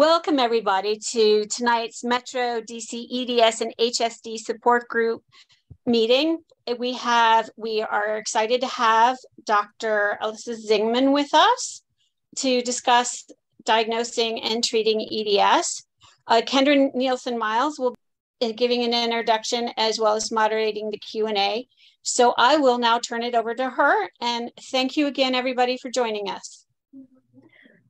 Welcome everybody to tonight's Metro DC EDS and HSD support group meeting. We have, we are excited to have Dr. Alyssa Zingman with us to discuss diagnosing and treating EDS. Uh, Kendra Nielsen Miles will be giving an introduction as well as moderating the Q&A. So I will now turn it over to her and thank you again everybody for joining us.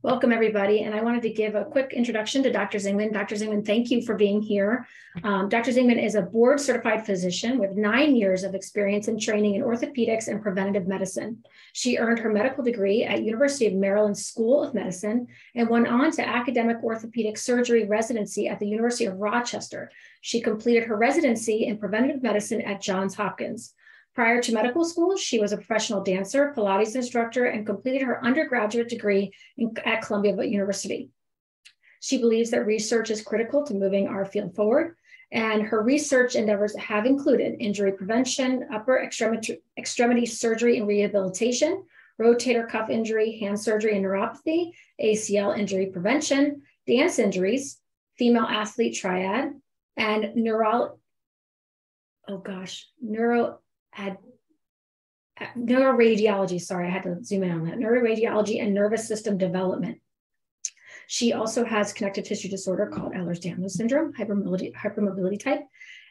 Welcome, everybody. And I wanted to give a quick introduction to Dr. Zingman. Dr. Zingman, thank you for being here. Um, Dr. Zingman is a board certified physician with nine years of experience and training in orthopedics and preventative medicine. She earned her medical degree at University of Maryland School of Medicine and went on to academic orthopedic surgery residency at the University of Rochester. She completed her residency in preventative medicine at Johns Hopkins. Prior to medical school, she was a professional dancer, Pilates instructor, and completed her undergraduate degree in, at Columbia University. She believes that research is critical to moving our field forward, and her research endeavors have included injury prevention, upper extremity, extremity surgery and rehabilitation, rotator cuff injury, hand surgery and neuropathy, ACL injury prevention, dance injuries, female athlete triad, and neural, oh gosh, neuro had neuroradiology, sorry, I had to zoom in on that, neuroradiology and nervous system development. She also has connective tissue disorder called Ehlers-Danlos syndrome, hypermobility, hypermobility type.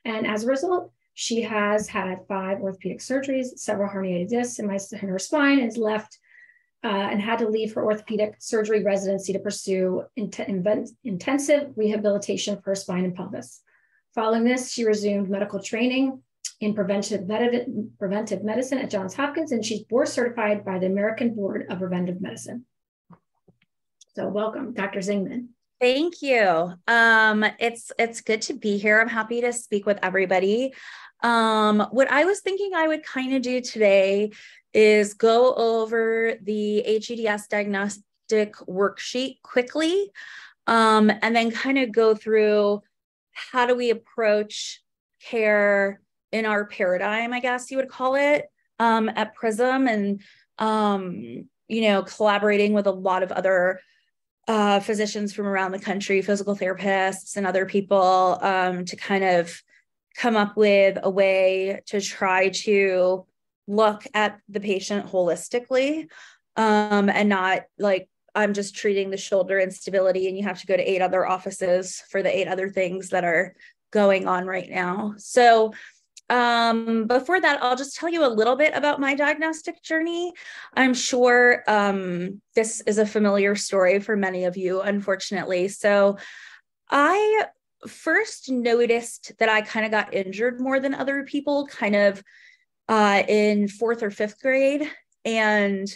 And as a result, she has had five orthopedic surgeries, several herniated discs in, my, in her spine, and left uh, and had to leave her orthopedic surgery residency to pursue int intensive rehabilitation for her spine and pelvis. Following this, she resumed medical training in preventive, preventive medicine at Johns Hopkins, and she's board certified by the American Board of Preventive Medicine. So welcome, Dr. Zingman. Thank you. Um, it's it's good to be here. I'm happy to speak with everybody. Um, what I was thinking I would kind of do today is go over the HEDS diagnostic worksheet quickly, um, and then kind of go through how do we approach care in our paradigm, I guess you would call it, um, at Prism, and um, you know, collaborating with a lot of other uh, physicians from around the country, physical therapists, and other people um, to kind of come up with a way to try to look at the patient holistically um, and not like I'm just treating the shoulder instability and you have to go to eight other offices for the eight other things that are going on right now. So um, before that, I'll just tell you a little bit about my diagnostic journey. I'm sure um, this is a familiar story for many of you, unfortunately. So, I first noticed that I kind of got injured more than other people, kind of uh, in fourth or fifth grade. And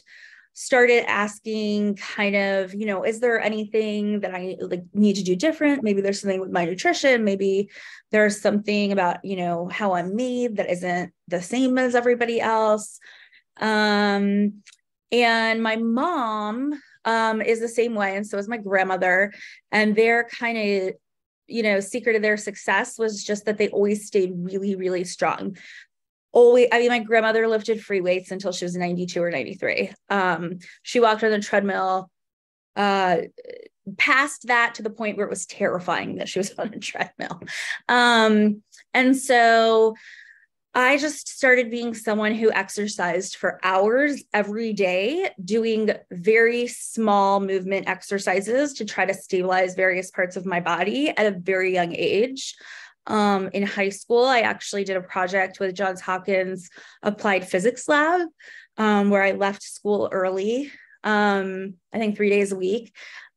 started asking kind of you know is there anything that i like need to do different? Maybe there's something with my nutrition. Maybe there's something about you know how i'm made that isn't the same as everybody else. Um and my mom um is the same way and so is my grandmother. And they're kind of you know secret of their success was just that they always stayed really really strong always i mean my grandmother lifted free weights until she was 92 or 93 um, she walked on the treadmill uh, past that to the point where it was terrifying that she was on a treadmill. Um, and so i just started being someone who exercised for hours every day doing very small movement exercises to try to stabilize various parts of my body at a very young age um, in high school, I actually did a project with Johns Hopkins Applied Physics Lab, um, where I left school early, um, I think three days a week,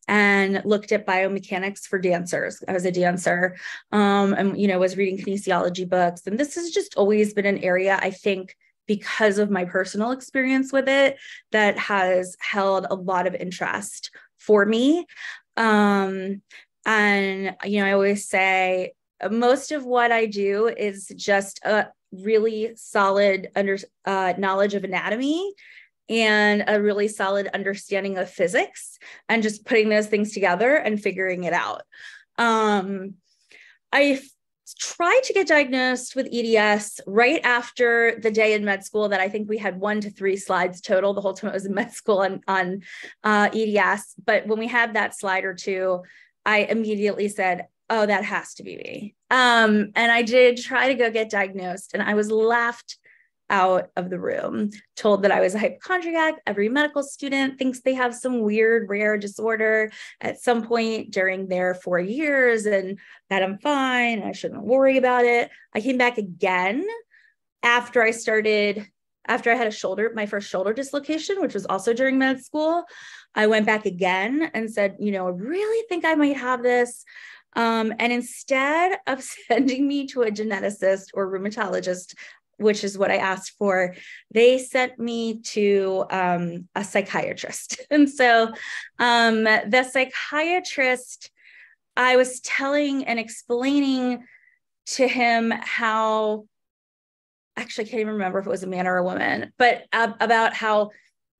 and looked at biomechanics for dancers. I was a dancer, um, and you know was reading kinesiology books, and this has just always been an area I think because of my personal experience with it that has held a lot of interest for me. Um, and you know, I always say most of what I do is just a really solid under uh, knowledge of anatomy and a really solid understanding of physics and just putting those things together and figuring it out. Um, I tried to get diagnosed with EDS right after the day in med school that I think we had one to three slides total the whole time I was in med school on, on uh, EDS. But when we had that slide or two, I immediately said, Oh, that has to be me. Um, and I did try to go get diagnosed, and I was laughed out of the room, told that I was a hypochondriac. Every medical student thinks they have some weird, rare disorder at some point during their four years and that I'm fine. I shouldn't worry about it. I came back again after I started, after I had a shoulder, my first shoulder dislocation, which was also during med school. I went back again and said, you know, I really think I might have this. Um, and instead of sending me to a geneticist or rheumatologist, which is what I asked for, they sent me to um, a psychiatrist. And so um, the psychiatrist, I was telling and explaining to him how, actually, I can't even remember if it was a man or a woman, but uh, about how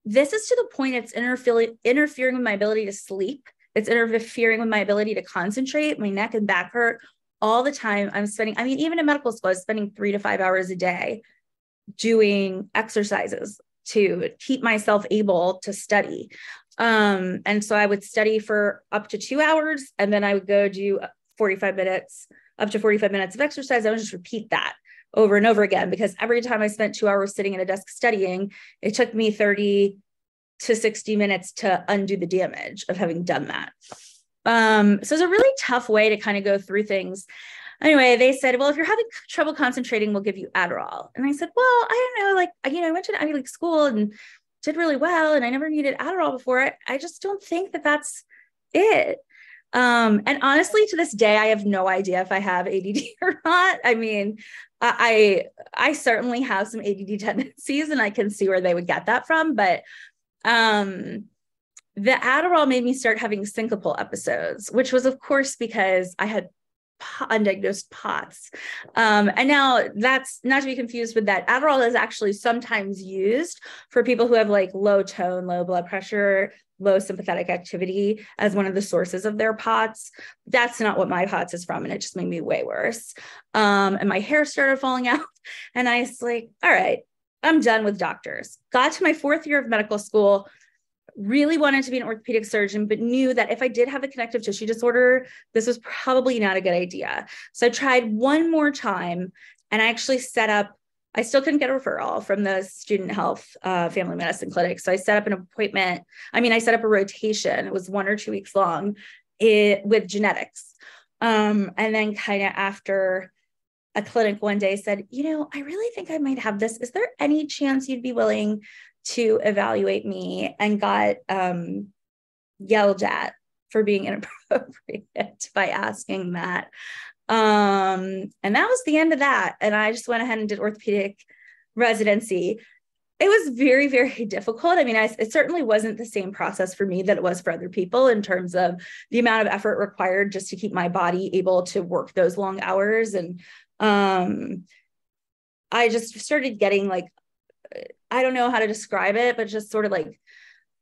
this is to the point it's interfering, interfering with my ability to sleep. It's interfering with my ability to concentrate. My neck and back hurt all the time. I'm spending, I mean, even in medical school, I was spending three to five hours a day doing exercises to keep myself able to study. Um, and so I would study for up to two hours and then I would go do 45 minutes, up to 45 minutes of exercise. I would just repeat that over and over again because every time I spent two hours sitting at a desk studying, it took me 30 to 60 minutes to undo the damage of having done that. Um, so it's a really tough way to kind of go through things. Anyway, they said, well, if you're having trouble concentrating, we'll give you Adderall. And I said, well, I don't know, like, you know, I went to an Ivy League school and did really well, and I never needed Adderall before. I, I just don't think that that's it. Um, and honestly, to this day, I have no idea if I have ADD or not. I mean, I I certainly have some ADD tendencies, and I can see where they would get that from. But um, the Adderall made me start having syncopal episodes, which was, of course, because I had undiagnosed POTS. Um, and now that's not to be confused with that. Adderall is actually sometimes used for people who have like low tone, low blood pressure, low sympathetic activity as one of the sources of their POTS. That's not what my POTS is from. And it just made me way worse. Um, and my hair started falling out. And I was like, all right, I'm done with doctors. Got to my fourth year of medical school really wanted to be an orthopedic surgeon, but knew that if I did have a connective tissue disorder, this was probably not a good idea. So I tried one more time and I actually set up, I still couldn't get a referral from the student health uh, family medicine clinic. So I set up an appointment. I mean, I set up a rotation, it was one or two weeks long it, with genetics. Um, and then kind of after a clinic one day said, you know, I really think I might have this. Is there any chance you'd be willing to evaluate me and got um, yelled at for being inappropriate by asking that. Um, and that was the end of that. And I just went ahead and did orthopedic residency. It was very, very difficult. I mean, I, it certainly wasn't the same process for me that it was for other people in terms of the amount of effort required just to keep my body able to work those long hours. And um, I just started getting like I don't know how to describe it, but just sort of like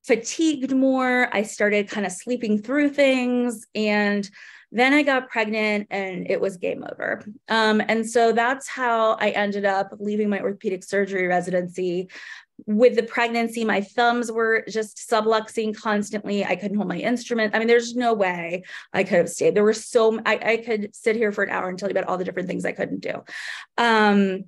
fatigued more. I started kind of sleeping through things. And then I got pregnant and it was game over. Um, and so that's how I ended up leaving my orthopedic surgery residency. With the pregnancy, my thumbs were just subluxing constantly. I couldn't hold my instrument. I mean, there's no way I could have stayed. There were so I, I could sit here for an hour and tell you about all the different things I couldn't do. Um,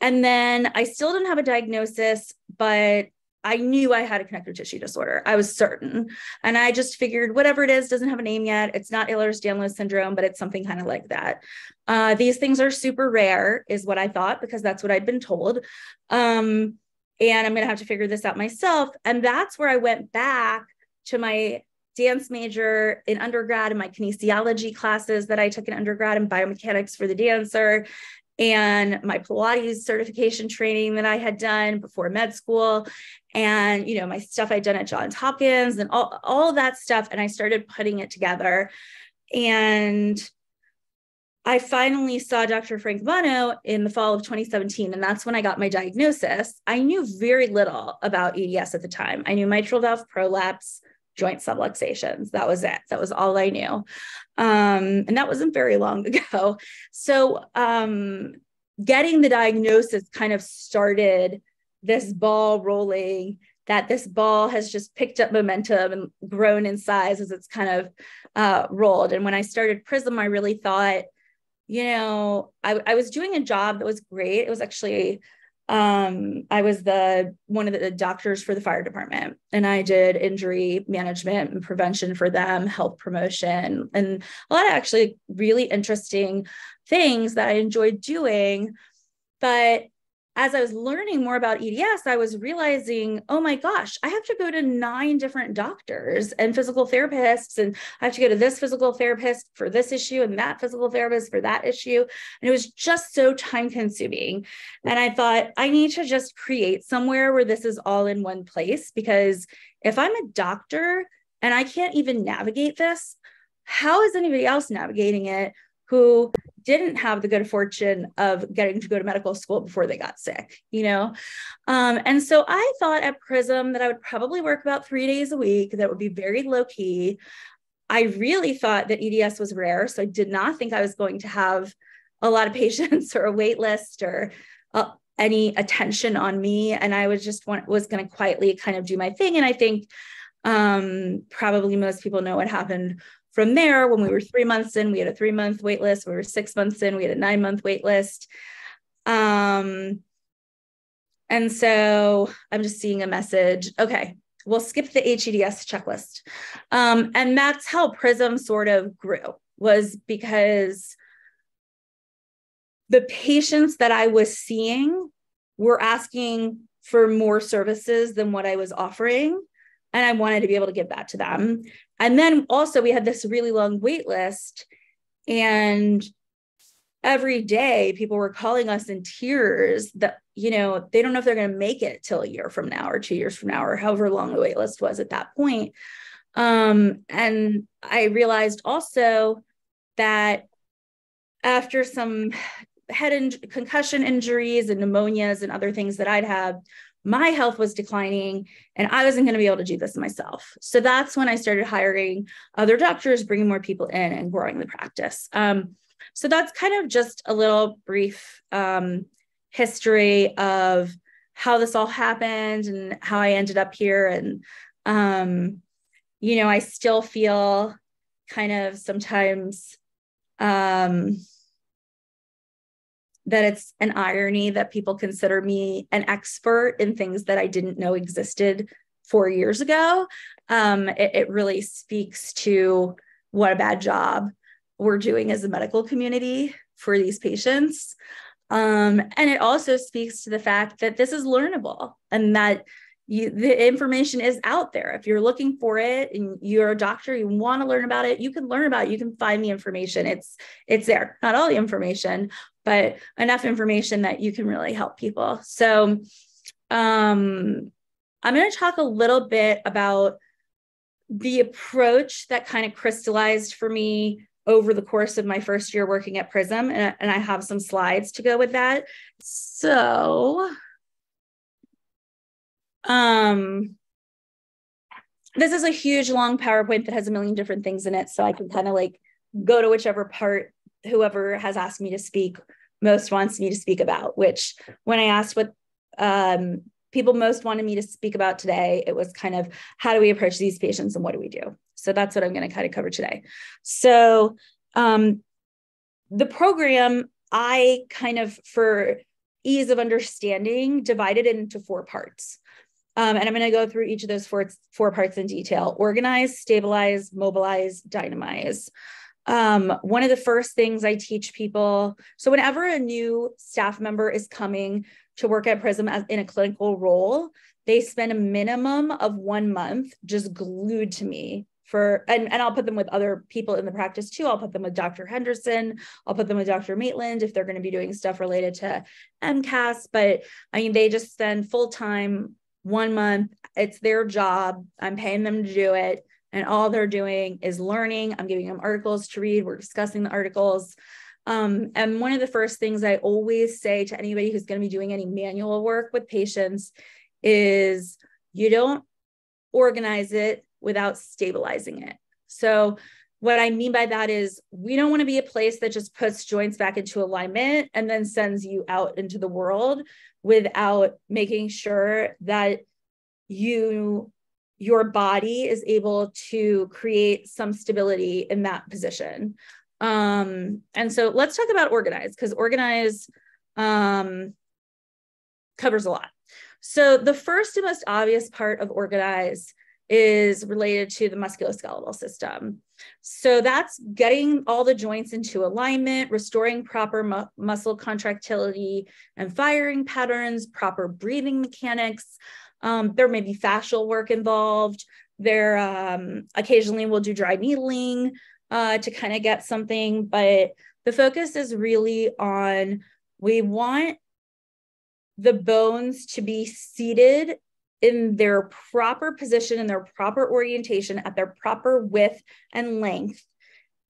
and then I still didn't have a diagnosis, but I knew I had a connective tissue disorder. I was certain. And I just figured whatever it is doesn't have a name yet. It's not Ehlers-Danlos syndrome, but it's something kind of like that. Uh, these things are super rare, is what I thought, because that's what I'd been told. Um, and I'm going to have to figure this out myself. And that's where I went back to my dance major in undergrad and my kinesiology classes that I took in undergrad and biomechanics for the dancer and my Pilates certification training that I had done before med school and you know my stuff I'd done at Johns Hopkins and all, all that stuff and I started putting it together and I finally saw Dr. Francomano in the fall of 2017, and that's when I got my diagnosis. I knew very little about EDS at the time. I knew mitral valve prolapse, joint subluxations. That was it. That was all I knew. Um, and that wasn't very long ago. So um, getting the diagnosis kind of started this ball rolling that this ball has just picked up momentum and grown in size as it's kind of uh, rolled. And when I started Prism, I really thought, you know, I, I was doing a job that was great. It was actually um, I was the one of the doctors for the fire department, and I did injury management and prevention for them, health promotion, and a lot of actually really interesting things that I enjoyed doing. But as I was learning more about EDS, I was realizing, oh my gosh, I have to go to nine different doctors and physical therapists, and I have to go to this physical therapist for this issue and that physical therapist for that issue. And it was just so time consuming. And I thought, I need to just create somewhere where this is all in one place because if I'm a doctor and I can't even navigate this, how is anybody else navigating it who didn't have the good fortune of getting to go to medical school before they got sick, you know? Um, and so I thought at Prism that I would probably work about three days a week, that would be very low key. I really thought that EDS was rare. So I did not think I was going to have a lot of patients or a wait list or uh, any attention on me. And I was just want, was going to quietly kind of do my thing. And I think um, probably most people know what happened from there, when we were three months in, we had a three month wait list. We were six months in, we had a nine month wait list. Um, and so I'm just seeing a message. Okay, we'll skip the HEDS checklist. Um, and that's how Prism sort of grew, was because the patients that I was seeing were asking for more services than what I was offering and I wanted to be able to give that to them. And then also we had this really long wait list and every day people were calling us in tears that you know they don't know if they're going to make it till a year from now or two years from now or however long the wait list was at that point. Um, and i realized also that after some head and in- concussion injuries and pneumonias and other things that i'd had my health was declining and I wasn't going to be able to do this myself. So that's when I started hiring other doctors, bringing more people in and growing the practice. Um, so that's kind of just a little brief um, history of how this all happened and how I ended up here. And, um, you know, I still feel kind of sometimes um, that it's an irony that people consider me an expert in things that I didn't know existed four years ago. Um, it, it really speaks to what a bad job we're doing as a medical community for these patients. Um, and it also speaks to the fact that this is learnable and that you, the information is out there. If you're looking for it and you're a doctor, you want to learn about it, you can learn about it. You can find the information. It's it's there. Not all the information, but enough information that you can really help people. So um, I'm going to talk a little bit about the approach that kind of crystallized for me over the course of my first year working at Prism. And, and I have some slides to go with that. So um, this is a huge long PowerPoint that has a million different things in it. So I can kind of like go to whichever part whoever has asked me to speak most wants me to speak about, which when I asked what um, people most wanted me to speak about today, it was kind of how do we approach these patients and what do we do? So that's what I'm going to kind of cover today. So um, the program, I kind of, for ease of understanding, divided it into four parts. Um, and I'm going to go through each of those four, four parts in detail organize, stabilize, mobilize, dynamize. Um, one of the first things I teach people so, whenever a new staff member is coming to work at Prism as in a clinical role, they spend a minimum of one month just glued to me for and, and I'll put them with other people in the practice too. I'll put them with Dr. Henderson, I'll put them with Dr. Maitland if they're going to be doing stuff related to MCAS. But I mean, they just spend full time one month. It's their job. I'm paying them to do it. And all they're doing is learning. I'm giving them articles to read. We're discussing the articles. Um, and one of the first things I always say to anybody who's going to be doing any manual work with patients is you don't organize it without stabilizing it. So, what I mean by that is we don't want to be a place that just puts joints back into alignment and then sends you out into the world without making sure that you your body is able to create some stability in that position. Um, and so let's talk about organize because organize um, covers a lot. So the first and most obvious part of organize is related to the musculoskeletal system. So that's getting all the joints into alignment, restoring proper mu muscle contractility and firing patterns, proper breathing mechanics, um, there may be fascial work involved. There um, occasionally we'll do dry needling uh, to kind of get something, but the focus is really on we want the bones to be seated in their proper position in their proper orientation at their proper width and length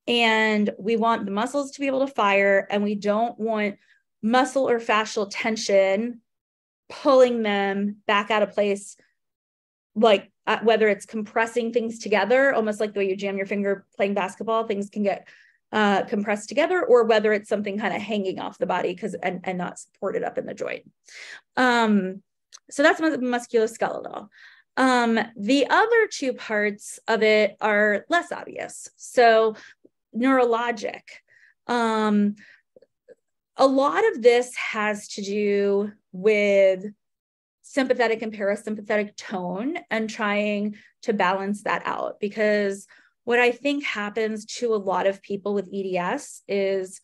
and we want the muscles to be able to fire and we don't want muscle or fascial tension pulling them back out of place like uh, whether it's compressing things together almost like the way you jam your finger playing basketball things can get uh, compressed together or whether it's something kind of hanging off the body because and, and not supported up in the joint. Um, so that's musculoskeletal. Um, the other two parts of it are less obvious. So neurologic. Um, a lot of this has to do with sympathetic and parasympathetic tone and trying to balance that out because what I think happens to a lot of people with EDS is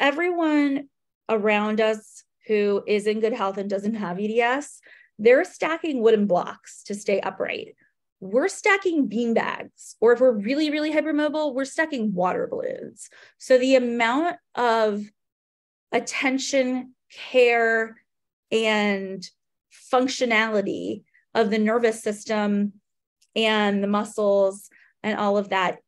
everyone around us who is in good health and doesn't have EDS, they're stacking wooden blocks to stay upright. We're stacking bean bags, or if we're really, really hypermobile, we're stacking water balloons. So the amount of attention, care, and functionality of the nervous system and the muscles and all of that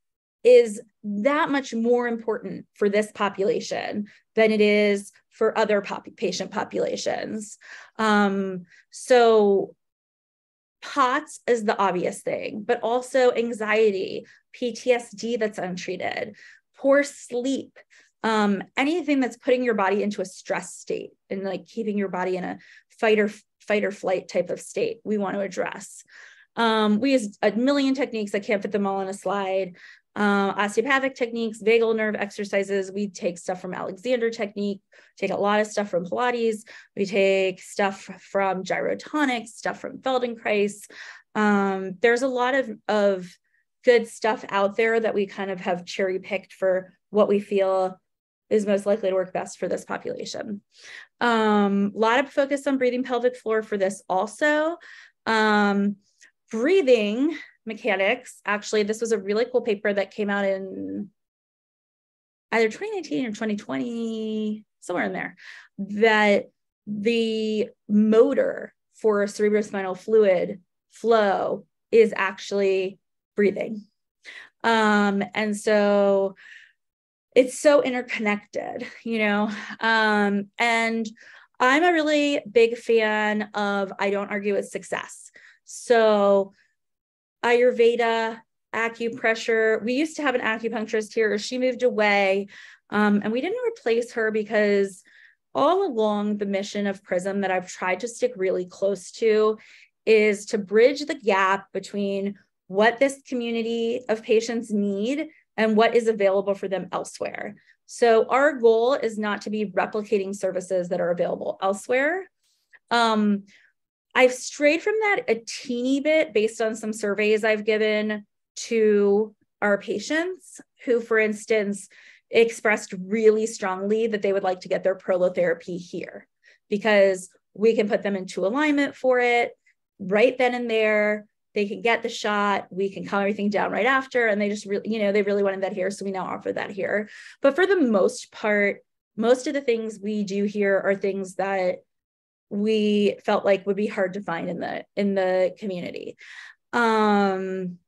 is that much more important for this population than it is for other pop- patient populations. Um, so, POTS is the obvious thing, but also anxiety, PTSD that's untreated, poor sleep, um, anything that's putting your body into a stress state and like keeping your body in a fight or fight or flight type of state we want to address. Um, we use a million techniques. I can't fit them all on a slide. Uh, osteopathic techniques vagal nerve exercises. We take stuff from alexander technique. Take a lot of stuff from pilates. We take stuff from gyrotonics stuff from feldenkrais. Um, there's a lot of, of good stuff out there that we kind of have cherry picked for what we feel is most likely to work best for this population. A um, lot of focus on breathing pelvic floor for this also. Um, breathing mechanics, actually, this was a really cool paper that came out in either 2019 or 2020, somewhere in there, that the motor for cerebrospinal fluid flow is actually breathing. Um, and so it's so interconnected, you know. Um, and I'm a really big fan of I don't argue with success. So Ayurveda, acupressure. We used to have an acupuncturist here. She moved away. Um, and we didn't replace her because all along the mission of Prism that I've tried to stick really close to is to bridge the gap between what this community of patients need and what is available for them elsewhere. So our goal is not to be replicating services that are available elsewhere. Um, I've strayed from that a teeny bit based on some surveys I've given to our patients who, for instance, expressed really strongly that they would like to get their prolotherapy here because we can put them into alignment for it right then and there they can get the shot we can calm everything down right after and they just really you know they really wanted that here so we now offer that here. But for the most part most of the things we do here are things that we felt like would be hard to find in the in the community. Um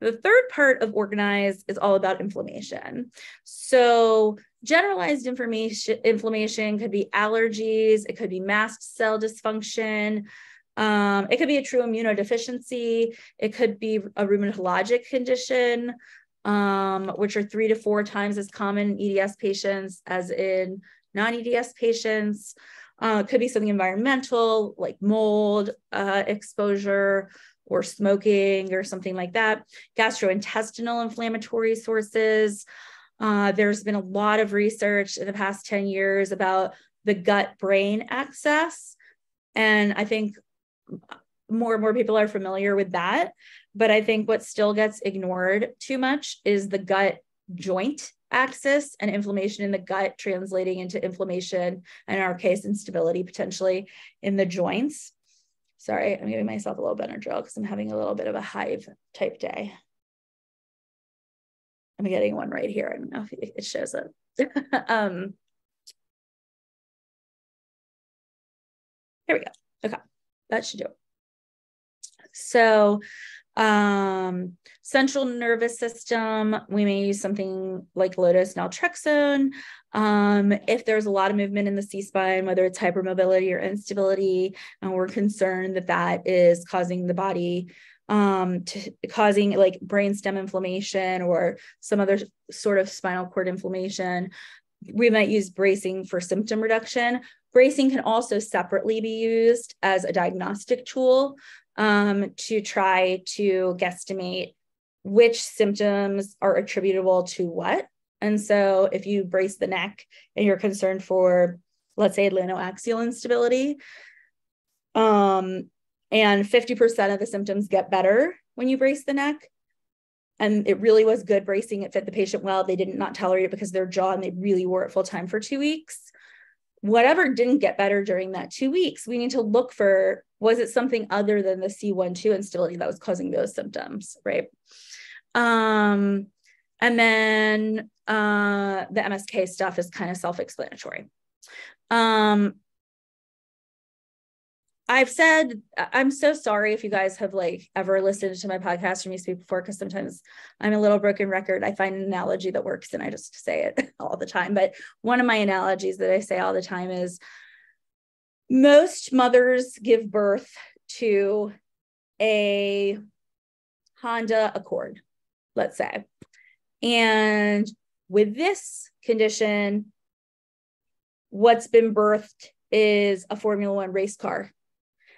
the third part of organize is all about inflammation. So generalized information inflammation could be allergies it could be mast cell dysfunction um, it could be a true immunodeficiency. It could be a rheumatologic condition, um, which are three to four times as common in EDS patients as in non-EDS patients. Uh, could be something environmental, like mold uh, exposure or smoking or something like that. Gastrointestinal inflammatory sources. Uh, there's been a lot of research in the past 10 years about the gut brain axis. And I think more and more people are familiar with that. But I think what still gets ignored too much is the gut joint axis and inflammation in the gut translating into inflammation, and in our case, instability potentially in the joints. Sorry, I'm giving myself a little Benadryl because I'm having a little bit of a hive type day. I'm getting one right here. I don't know if it shows up. um, here we go. Okay, that should do it. So um, central nervous system, we may use something like low-dose naltrexone. Um, if there's a lot of movement in the C-spine, whether it's hypermobility or instability, and we're concerned that that is causing the body um, to, causing like brainstem inflammation or some other sort of spinal cord inflammation, we might use bracing for symptom reduction. Bracing can also separately be used as a diagnostic tool um, to try to guesstimate which symptoms are attributable to what. And so if you brace the neck and you're concerned for, let's say, atlantoaxial instability, um, and 50% of the symptoms get better when you brace the neck. And it really was good bracing. It fit the patient well. They did not tolerate it because their jaw and they really wore it full time for two weeks whatever didn't get better during that two weeks, we need to look for was it something other than the C1-2 instability that was causing those symptoms, right? Um, and then uh, the MSK stuff is kind of self-explanatory. Um, I've said I'm so sorry if you guys have like ever listened to my podcast or me speak before because sometimes I'm a little broken record. I find an analogy that works and I just say it all the time. But one of my analogies that I say all the time is most mothers give birth to a Honda Accord, let's say. And with this condition, what's been birthed is a Formula One race car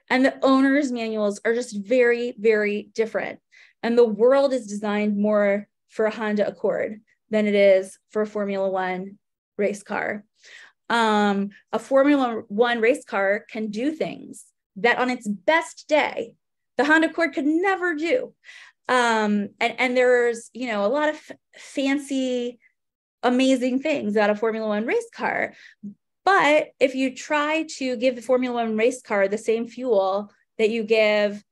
and the owner's manuals are just very, very different. And the world is designed more for a Honda Accord than it is for a Formula One race car. Um, a Formula One race car can do things that on its best day, the Honda Accord could never do. Um, and, and there's, you know, a lot of f- fancy, amazing things about a Formula One race car, but if you try to give the Formula One race car the same fuel that you give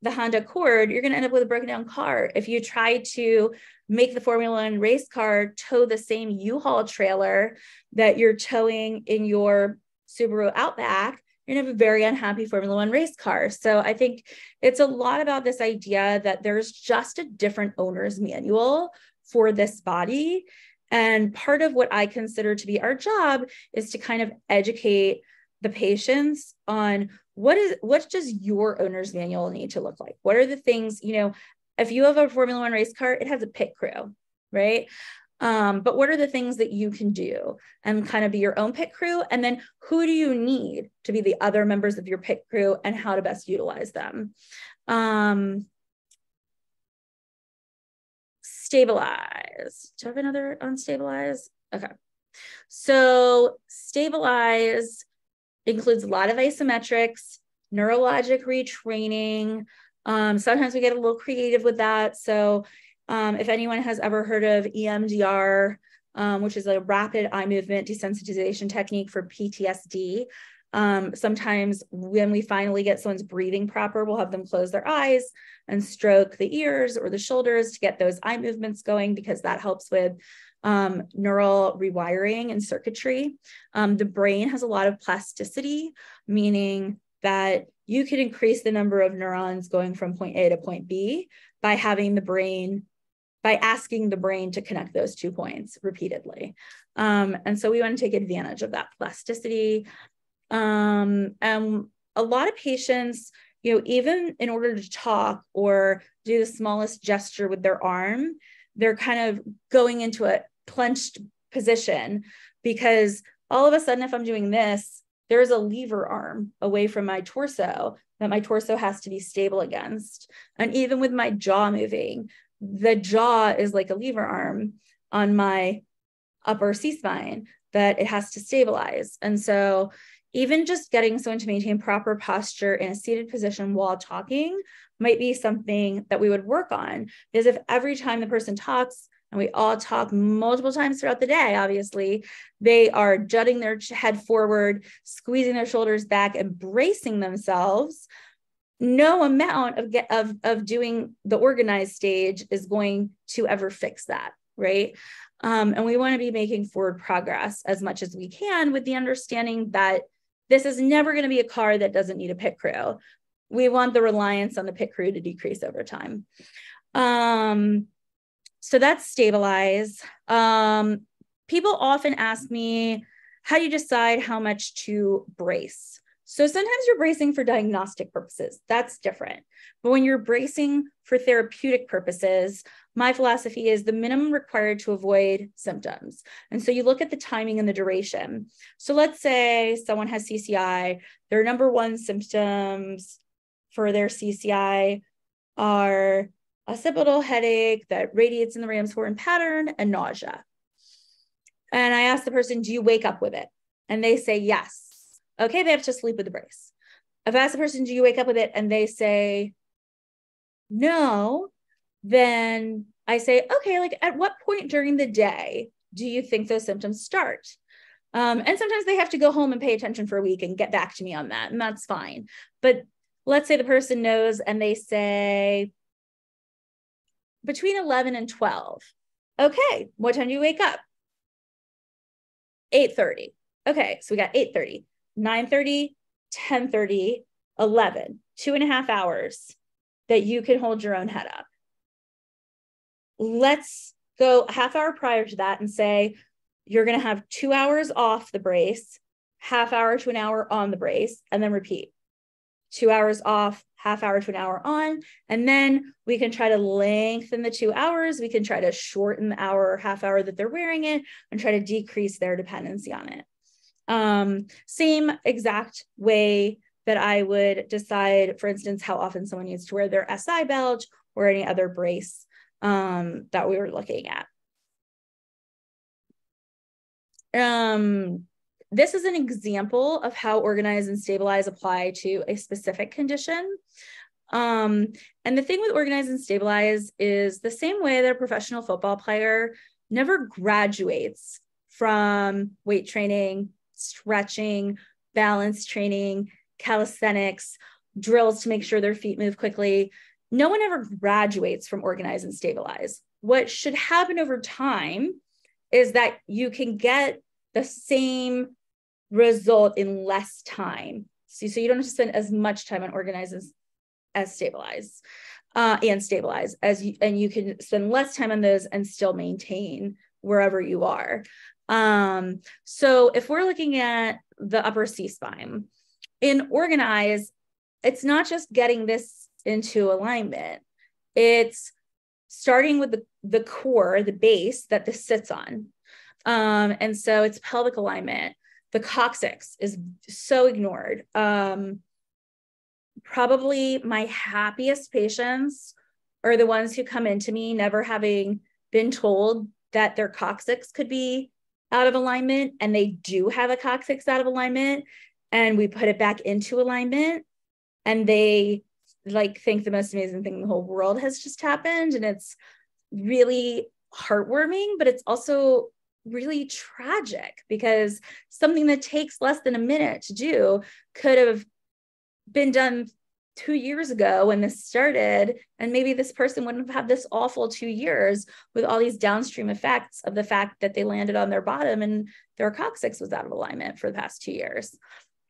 the Honda Accord, you're going to end up with a broken down car. If you try to make the Formula One race car tow the same U-Haul trailer that you're towing in your Subaru Outback, you're going to have a very unhappy Formula One race car. So I think it's a lot about this idea that there's just a different owner's manual for this body. And part of what I consider to be our job is to kind of educate the patients on what is what does your owner's manual need to look like? What are the things, you know, if you have a Formula One race car, it has a pit crew, right? Um, but what are the things that you can do and kind of be your own pit crew? And then who do you need to be the other members of your pit crew and how to best utilize them? Um, stabilize. Do I have another on stabilize? Okay. So stabilize includes a lot of isometrics, neurologic retraining. Um, sometimes we get a little creative with that. So um, if anyone has ever heard of EMDR, um, which is a rapid eye movement desensitization technique for PTSD, um, sometimes when we finally get someone's breathing proper, we'll have them close their eyes and stroke the ears or the shoulders to get those eye movements going because that helps with um, neural rewiring and circuitry. Um, the brain has a lot of plasticity, meaning that you can increase the number of neurons going from point A to point B by having the brain, by asking the brain to connect those two points repeatedly. Um, and so we want to take advantage of that plasticity. Um, and a lot of patients, you know, even in order to talk or do the smallest gesture with their arm, they're kind of going into a clenched position because all of a sudden, if I'm doing this, there's a lever arm away from my torso that my torso has to be stable against. And even with my jaw moving, the jaw is like a lever arm on my upper C spine that it has to stabilize. And so, even just getting someone to maintain proper posture in a seated position while talking might be something that we would work on. Because if every time the person talks, and we all talk multiple times throughout the day, obviously, they are jutting their head forward, squeezing their shoulders back, and bracing themselves. No amount of, get, of, of doing the organized stage is going to ever fix that, right? Um, and we want to be making forward progress as much as we can with the understanding that this is never going to be a car that doesn't need a pit crew. We want the reliance on the pit crew to decrease over time. Um, so that's stabilize. Um, people often ask me, how do you decide how much to brace? So sometimes you're bracing for diagnostic purposes. That's different. But when you're bracing for therapeutic purposes, my philosophy is the minimum required to avoid symptoms. And so you look at the timing and the duration. So let's say someone has CCI, their number one symptoms for their CCI are occipital headache that radiates in the Rams horn pattern and nausea. And I ask the person, Do you wake up with it? And they say yes. Okay, they have to sleep with the brace. I've asked the person, Do you wake up with it? And they say no. Then I say, Okay, like at what point during the day do you think those symptoms start? Um, and sometimes they have to go home and pay attention for a week and get back to me on that. And that's fine. But let's say the person knows and they say, between 11 and 12. Okay, what time do you wake up? 8:30. Okay, so we got 8:30, 9:30, 10:30, 11, two and a half hours that you can hold your own head up. Let's go a half hour prior to that and say you're going to have two hours off the brace, half hour to an hour on the brace, and then repeat. Two hours off, half hour to an hour on. And then we can try to lengthen the two hours. We can try to shorten the hour or half hour that they're wearing it and try to decrease their dependency on it. Um, same exact way that I would decide, for instance, how often someone needs to wear their SI belt or any other brace um, that we were looking at. Um, this is an example of how organize and stabilize apply to a specific condition. Um, and the thing with organize and stabilize is the same way that a professional football player never graduates from weight training, stretching, balance training, calisthenics, drills to make sure their feet move quickly. No one ever graduates from organize and stabilize. What should happen over time is that you can get the same result in less time. So, so you don't have to spend as much time on organize as, as stabilize uh, and stabilize as you, and you can spend less time on those and still maintain wherever you are. Um, so if we're looking at the upper C spine in organize, it's not just getting this into alignment. It's starting with the, the core, the base that this sits on. Um, and so it's pelvic alignment, the coccyx is so ignored. Um, probably my happiest patients are the ones who come into me never having been told that their coccyx could be out of alignment and they do have a coccyx out of alignment and we put it back into alignment and they like think the most amazing thing in the whole world has just happened and it's really heartwarming but it's also really tragic because something that takes less than a minute to do could have been done two years ago when this started and maybe this person wouldn't have had this awful two years with all these downstream effects of the fact that they landed on their bottom and their coccyx was out of alignment for the past two years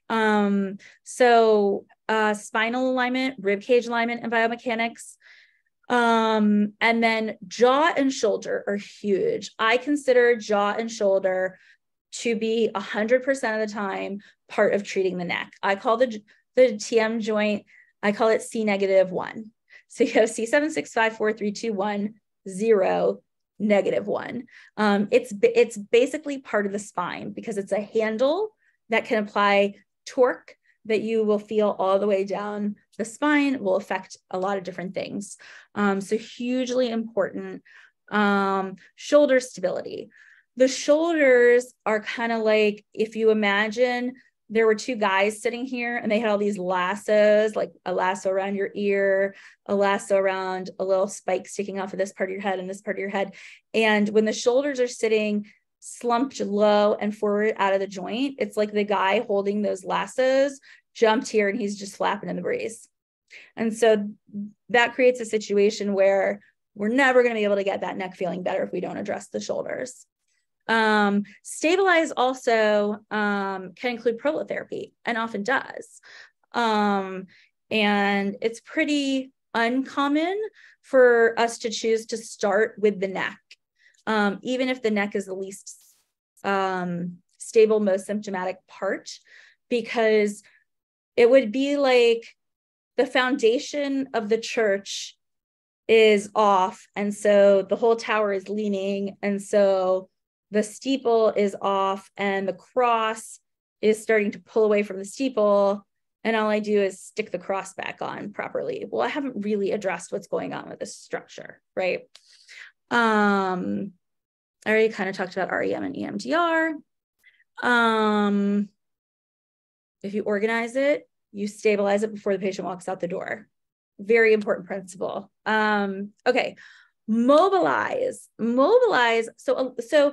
um, so uh, spinal alignment rib cage alignment and biomechanics um, and then jaw and shoulder are huge. I consider jaw and shoulder to be 100% of the time part of treating the neck. I call the, the TM joint, I call it C negative one. So you have C76543210, zero, negative one. Um, it's, it's basically part of the spine because it's a handle that can apply torque that you will feel all the way down the spine will affect a lot of different things. Um, so hugely important. Um, shoulder stability. The shoulders are kind of like if you imagine there were two guys sitting here and they had all these lassos, like a lasso around your ear, a lasso around a little spike sticking off of this part of your head and this part of your head. And when the shoulders are sitting slumped low and forward out of the joint, it's like the guy holding those lassos jumped here and he's just flapping in the breeze. And so that creates a situation where we're never going to be able to get that neck feeling better if we don't address the shoulders. Um, stabilize also um, can include prolotherapy and often does. Um, and it's pretty uncommon for us to choose to start with the neck, um, even if the neck is the least um, stable, most symptomatic part, because it would be like the foundation of the church is off. And so the whole tower is leaning. And so the steeple is off and the cross is starting to pull away from the steeple. And all I do is stick the cross back on properly. Well, I haven't really addressed what's going on with this structure, right? Um, I already kind of talked about REM and EMDR. Um, if you organize it, you stabilize it before the patient walks out the door. Very important principle. Um, okay, mobilize, mobilize. So, so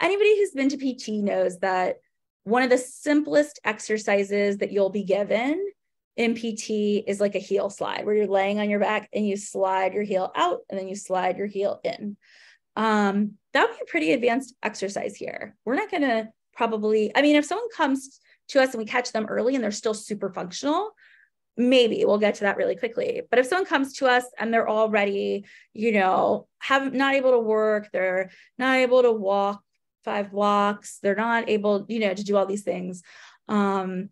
anybody who's been to PT knows that one of the simplest exercises that you'll be given in PT is like a heel slide, where you're laying on your back and you slide your heel out and then you slide your heel in. Um, that would be a pretty advanced exercise here. We're not going to probably, I mean, if someone comes to us and we catch them early and they're still super functional, maybe we'll get to that really quickly. But if someone comes to us and they're already, you know, have not able to work, they're not able to walk five blocks, they're not able, you know, to do all these things. Um,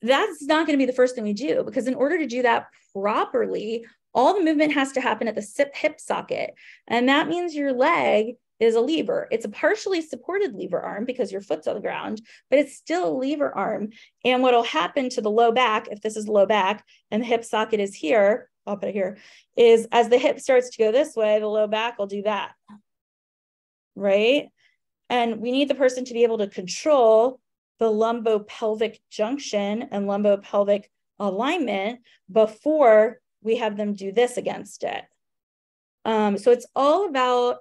that's not going to be the first thing we do because in order to do that properly, all the movement has to happen at the hip socket. And that means your leg is a lever. It's a partially supported lever arm because your foot's on the ground, but it's still a lever arm. And what'll happen to the low back, if this is low back and the hip socket is here, I'll put it here, is as the hip starts to go this way, the low back will do that. Right? And we need the person to be able to control the lumbopelvic junction and lumbopelvic alignment before we have them do this against it. Um, so it's all about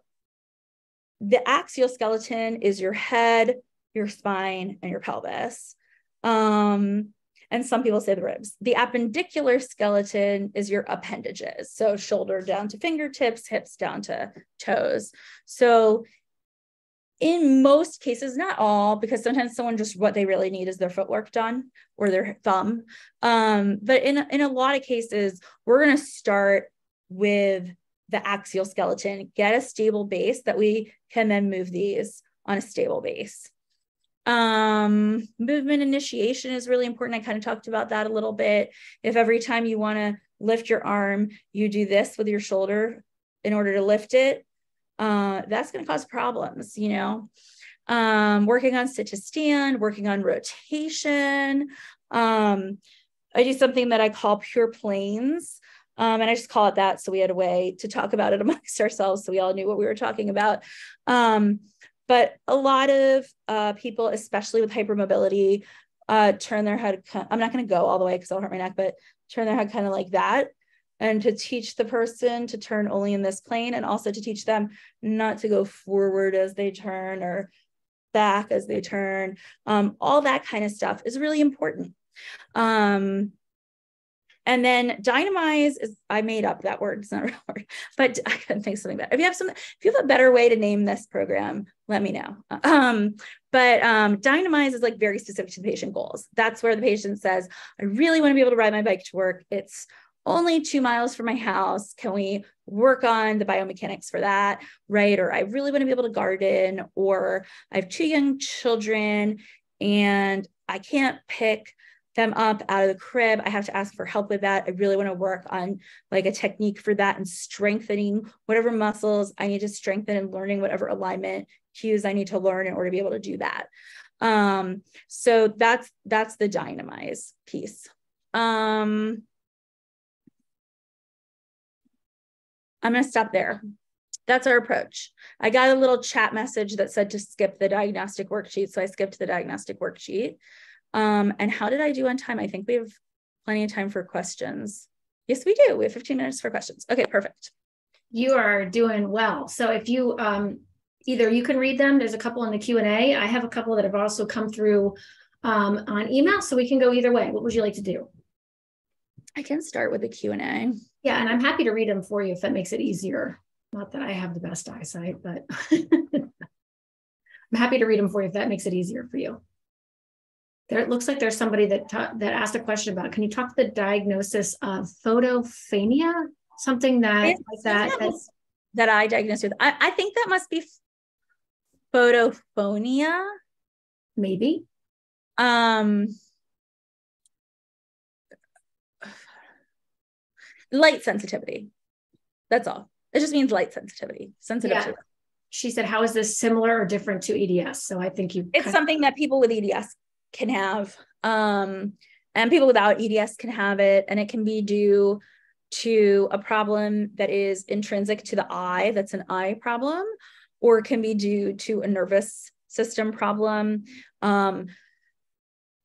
the axial skeleton is your head, your spine, and your pelvis. Um, and some people say the ribs. The appendicular skeleton is your appendages. So shoulder down to fingertips, hips down to toes. So in most cases, not all, because sometimes someone just what they really need is their footwork done or their thumb. Um, but in, in a lot of cases, we're going to start with the axial skeleton, get a stable base that we can then move these on a stable base. Um, movement initiation is really important. I kind of talked about that a little bit. If every time you want to lift your arm, you do this with your shoulder in order to lift it, uh, that's going to cause problems, you know. Um, working on sit to stand, working on rotation. Um, I do something that I call pure planes. Um, and I just call it that. So we had a way to talk about it amongst ourselves. So we all knew what we were talking about. Um, but a lot of uh, people, especially with hypermobility, uh, turn their head. I'm not going to go all the way because I'll hurt my neck, but turn their head kind of like that. And to teach the person to turn only in this plane and also to teach them not to go forward as they turn or back as they turn. Um, all that kind of stuff is really important. Um, and then dynamize is I made up that word. It's not a real word, but I couldn't think something better. If you have some, if you have a better way to name this program, let me know. Um, but um, dynamize is like very specific to the patient goals. That's where the patient says, I really want to be able to ride my bike to work. It's only two miles from my house. Can we work on the biomechanics for that? Right. Or I really want to be able to garden, or I have two young children and I can't pick them up out of the crib. I have to ask for help with that. I really want to work on like a technique for that and strengthening whatever muscles I need to strengthen and learning whatever alignment cues I need to learn in order to be able to do that. Um, so that's that's the dynamize piece. Um, I'm going to stop there. That's our approach. I got a little chat message that said to skip the diagnostic worksheet. So I skipped the diagnostic worksheet. Um, and how did I do on time? I think we have plenty of time for questions. Yes, we do. We have 15 minutes for questions. Okay, perfect. You are doing well. So if you um, either you can read them, there's a couple in the Q&A. I have a couple that have also come through um, on email, so we can go either way. What would you like to do? I can start with the Q&A. Yeah, and I'm happy to read them for you if that makes it easier. Not that I have the best eyesight, but I'm happy to read them for you if that makes it easier for you. There, it looks like there's somebody that that asked a question about. Can you talk the diagnosis of photophania? Something that like that that, that I diagnosed with. I, I think that must be photophonia. Maybe. Um. Light sensitivity. That's all. It just means light sensitivity, sensitive Yeah. She said, How is this similar or different to EDS? So I think you it's something that people with EDS can have. Um, and people without EDS can have it, and it can be due to a problem that is intrinsic to the eye, that's an eye problem, or it can be due to a nervous system problem. Um,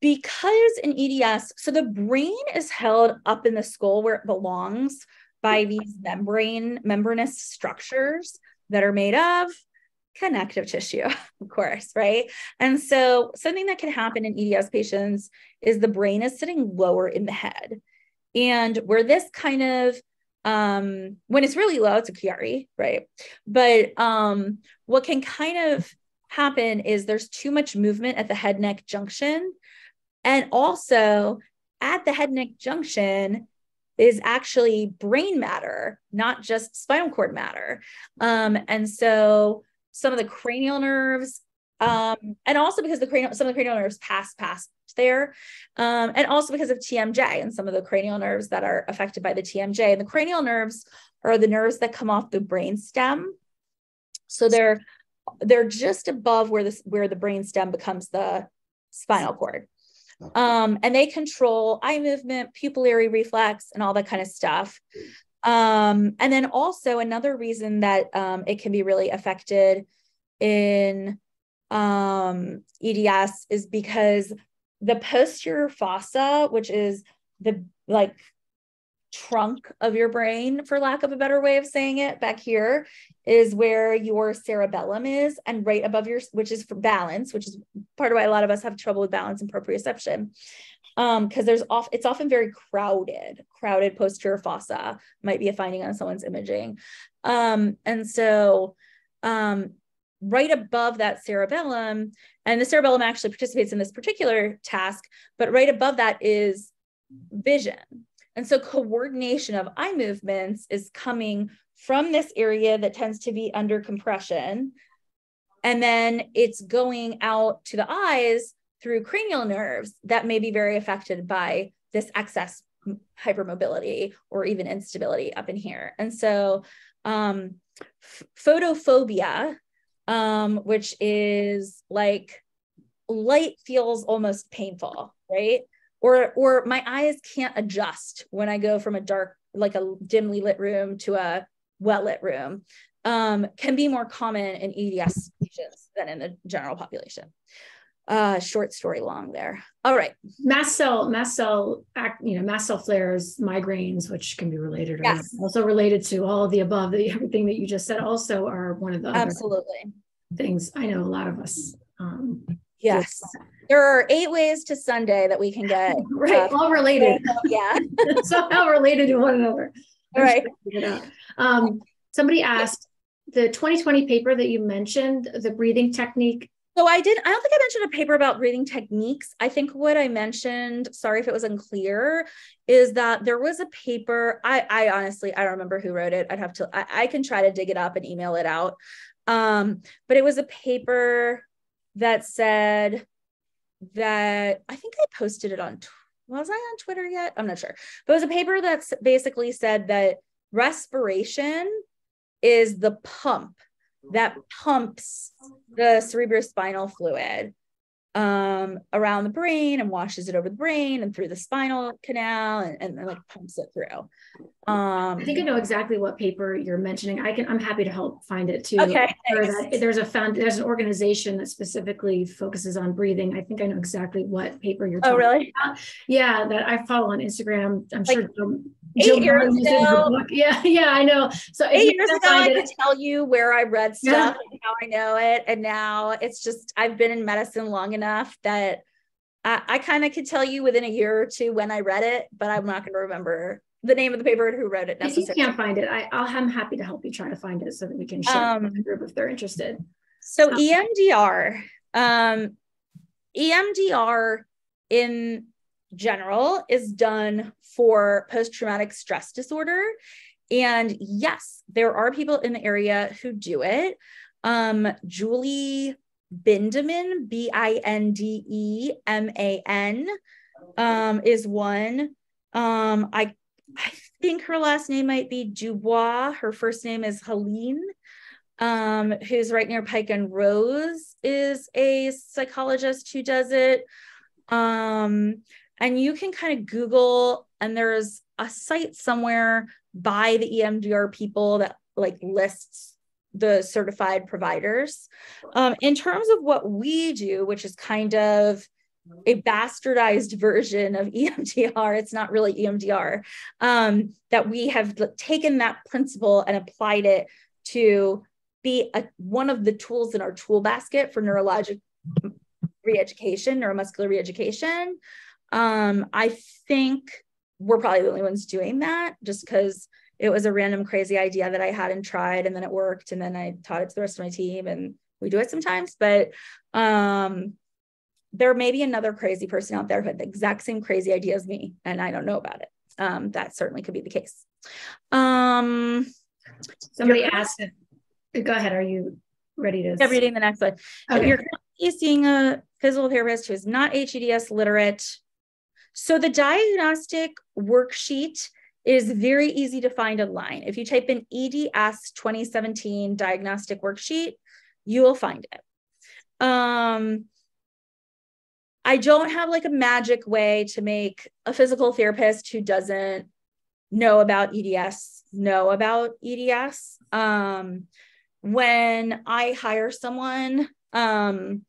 because in EDS, so the brain is held up in the skull where it belongs by these membrane, membranous structures that are made of connective tissue, of course, right? And so something that can happen in EDS patients is the brain is sitting lower in the head. And where this kind of um when it's really low, it's a Chiari, right? But um what can kind of happen is there's too much movement at the head neck junction. And also at the head neck junction, is actually brain matter, not just spinal cord matter. Um, and so some of the cranial nerves, um, and also because the cranial, some of the cranial nerves pass past there, um, and also because of TMJ and some of the cranial nerves that are affected by the TMJ. And the cranial nerves are the nerves that come off the brain stem. So they're they're just above where this where the brain stem becomes the spinal cord. Um, and they control eye movement, pupillary reflex, and all that kind of stuff. Um, and then also another reason that um, it can be really affected in um, EDS is because the posterior fossa, which is the like trunk of your brain, for lack of a better way of saying it, back here is where your cerebellum is, and right above your, which is for balance, which is part of why a lot of us have trouble with balance and proprioception. Um, because there's off, it's often very crowded, crowded posterior fossa might be a finding on someone's imaging. Um, and so, um, right above that cerebellum, and the cerebellum actually participates in this particular task, but right above that is vision. And so coordination of eye movements is coming from this area that tends to be under compression. And then it's going out to the eyes through cranial nerves that may be very affected by this excess hypermobility or even instability up in here. And so um, photophobia, um, which is like light feels almost painful, right? Or or my eyes can't adjust when i go from a dark like a dimly lit room to a well lit room um, can be more common in eds patients than in the general population. Uh, short story long there. All right. Mast cell mast cell you know mast cell flares migraines which can be related yes. also related to all of the above the everything that you just said also are one of the absolutely. things i know a lot of us um, Yes. There are eight ways to Sunday that we can get. right. Uh, all related. Yeah. Somehow related to one another. All right. Um, somebody asked the 2020 paper that you mentioned, the breathing technique. So I did, I don't think I mentioned a paper about breathing techniques. I think what I mentioned, sorry if it was unclear, is that there was a paper. I, I honestly, I don't remember who wrote it. I'd have to, I, I can try to dig it up and email it out. Um, but it was a paper that said that I think I posted it on was I on Twitter yet? I'm not sure. But it was a paper that's basically said that respiration is the pump that pumps the cerebrospinal fluid um, around the brain and washes it over the brain and through the spinal canal and, and, and like pumps it through. Um, I think I know exactly what paper you're mentioning. I can. I'm happy to help find it too. Okay. There's a found. There's an organization that specifically focuses on breathing. I think I know exactly what paper you're. Oh, really? About. Yeah, that I follow on Instagram. I'm like, sure eight years ago. Yeah, yeah, I know. So eight years ago, I could tell you where I read stuff yeah. and how I know it, and now it's just I've been in medicine long enough that I, I kind of could tell you within a year or two when I read it, but I'm not going to remember the name of the paper and who wrote it. If you can't find it, I, i am happy to help you try to find it so that we can share um, the group if they're interested. So um, EMDR, um, EMDR in general is done for post traumatic stress disorder. And yes, there are people in the area who do it. Um, Julie Bindeman, B I N D E M A N, um, is one. Um, I I think her last name might be Dubois. Her first name is Helene, um, who's right near Pike and Rose, is a psychologist who does it. Um, and you can kind of Google, and there's a site somewhere by the EMDR people that like lists the certified providers. Um, in terms of what we do, which is kind of a bastardized version of EMDR, it's not really EMDR, um, that we have taken that principle and applied it to be a, one of the tools in our tool basket for neurologic reeducation, neuromuscular reeducation. Um, I think we're probably the only ones doing that just because it was a random crazy idea that I hadn't tried and then it worked and then I taught it to the rest of my team and we do it sometimes but um there may be another crazy person out there who had the exact same crazy idea as me and I don't know about it. Um that certainly could be the case. Um somebody asked If, go ahead are you ready to yeah, reading the next one. Okay. you're seeing a physical therapist who is not HEDS literate. So the diagnostic worksheet is very easy to find online. If you type in EDS 2017 diagnostic worksheet, you will find it. Um, I don't have like a magic way to make a physical therapist who doesn't know about EDS know about EDS. Um, when I hire someone, um,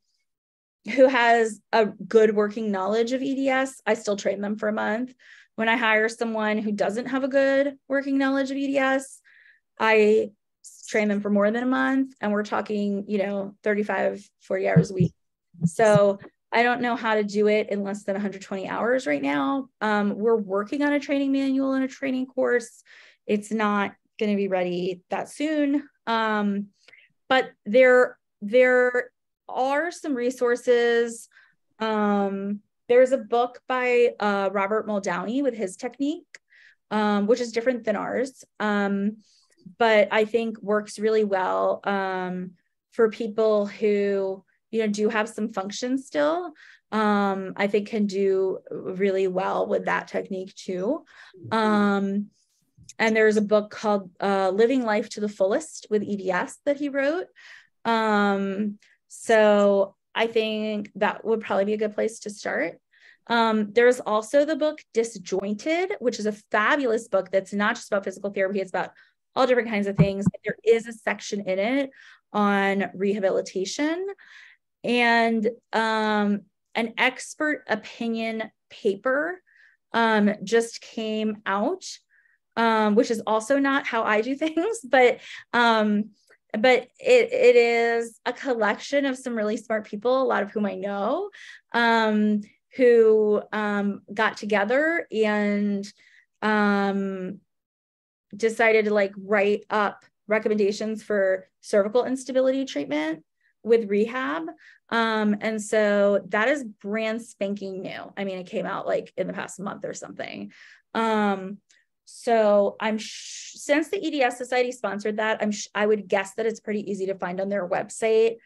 who has a good working knowledge of EDS, I still train them for a month. When I hire someone who doesn't have a good working knowledge of EDS, I train them for more than a month. And we're talking, you know, 35, 40 hours a week. So I don't know how to do it in less than 120 hours right now. Um, we're working on a training manual and a training course. It's not going to be ready that soon. Um, but there, there are some resources. Um, there's a book by uh, Robert Muldowney with his technique, um, which is different than ours, um, but I think works really well um, for people who you know do have some function still. Um, I think can do really well with that technique too. Um, and there's a book called uh, Living Life to the Fullest with EDS that he wrote. Um, so I think that would probably be a good place to start. Um, there's also the book Disjointed, which is a fabulous book that's not just about physical therapy, it's about all different kinds of things. There is a section in it on rehabilitation and um, an expert opinion paper um, just came out, um, which is also not how I do things, but um, but it, it is a collection of some really smart people, a lot of whom I know, um, who um, got together and um, decided to like write up recommendations for cervical instability treatment with rehab. Um, and so that is brand spanking new. I mean, it came out like in the past month or something. Um, so I'm sh- since the EDS Society sponsored that, I'm sh- I would guess that it's pretty easy to find on their website.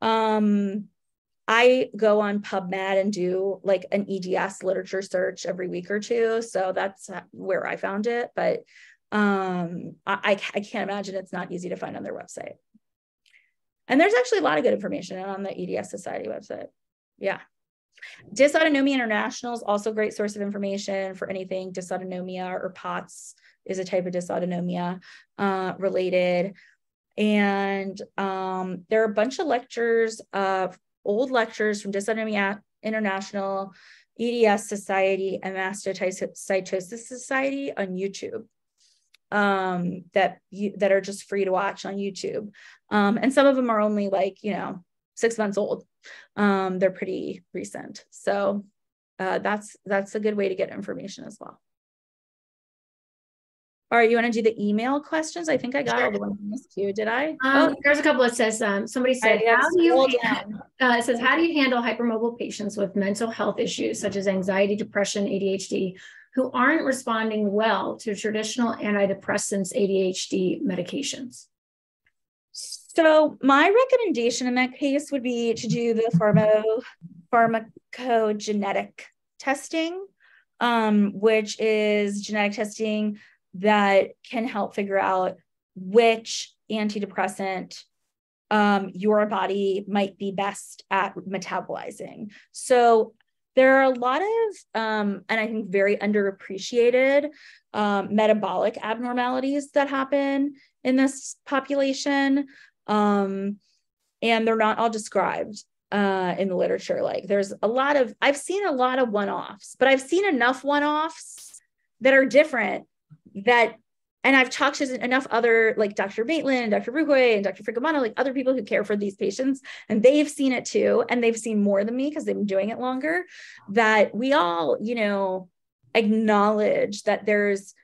Um, I go on PubMed and do like an EDS literature search every week or two, so that's where I found it. But um, I, I can't imagine it's not easy to find on their website. and there's actually a lot of good information on the EDS Society website. Yeah. Dysautonomia International is also a great source of information for anything dysautonomia or POTS is a type of dysautonomia uh, related. And um, there are a bunch of lectures of old lectures from Dysautonomia International, EDS Society, and Mastocytosis Society on YouTube um, that you, that are just free to watch on YouTube. Um, and some of them are only like you know six months old. Um, they're pretty recent, so uh, that's that's a good way to get information as well. All right, you want to do the email questions? I think I got sure. all the ones I missed you. Did I? Um, oh. There's a couple that says um, somebody said, right, "How do you?" Uh, it says, "How do you handle hypermobile patients with mental health issues such as anxiety, depression, ADHD, who aren't responding well to traditional antidepressants, ADHD medications?" So my recommendation in that case would be to do the pharma pharmacogenetic testing, um, which is genetic testing that can help figure out which antidepressant um, your body might be best at metabolizing. So there are a lot of, um, and I think very underappreciated um, metabolic abnormalities that happen in this population. Um, and they're not all described uh, in the literature. Like there's a lot of, I've seen a lot of one offs, but I've seen enough one offs that are different that and I've talked to enough other like Dr. Maitland, Dr. Ruhoy, and Dr. Francomano, like other people who care for these patients, and they've seen it too, and they've seen more than me because they've been doing it longer. That we all, you know, acknowledge that there's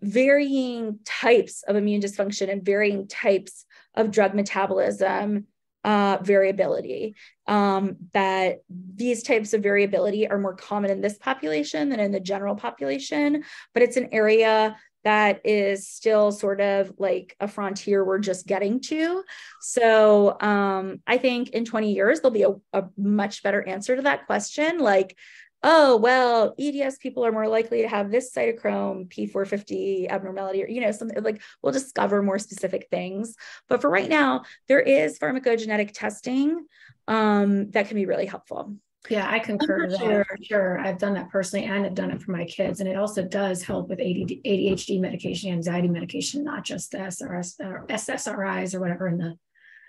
varying types of immune dysfunction and varying types of drug metabolism uh, variability. Um, that these types of variability are more common in this population than in the general population, but it's an area that is still sort of like a frontier we're just getting to. So um, I think in 20 years, there'll be a, a much better answer to that question. Like, oh, well, EDS people are more likely to have this cytochrome P450 abnormality, or, you know, something like we'll discover more specific things. But for right now, there is pharmacogenetic testing um, that can be really helpful. Yeah, I concur to that sure. for sure. I've done that personally and I've done it for my kids. And it also does help with ADHD medication, anxiety medication, not just the SRS or SSRIs or whatever in the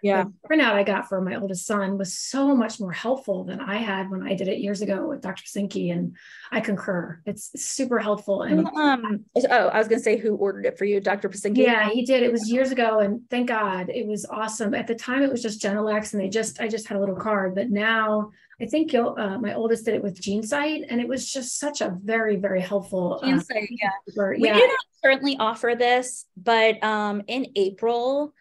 yeah the printout i got for my oldest son was so much more helpful than i had when i did it years ago with dr Sinky, and i concur it's super helpful and um oh i was going to say who ordered it for you dr Pocinki? yeah he did it was years ago and thank god it was awesome at the time it was just genelex and they just i just had a little card but now I think uh, my oldest did it with GeneSight, and it was just such a very, very helpful. Uh, GeneSight, uh, yeah. We do not currently offer this, but um, in April,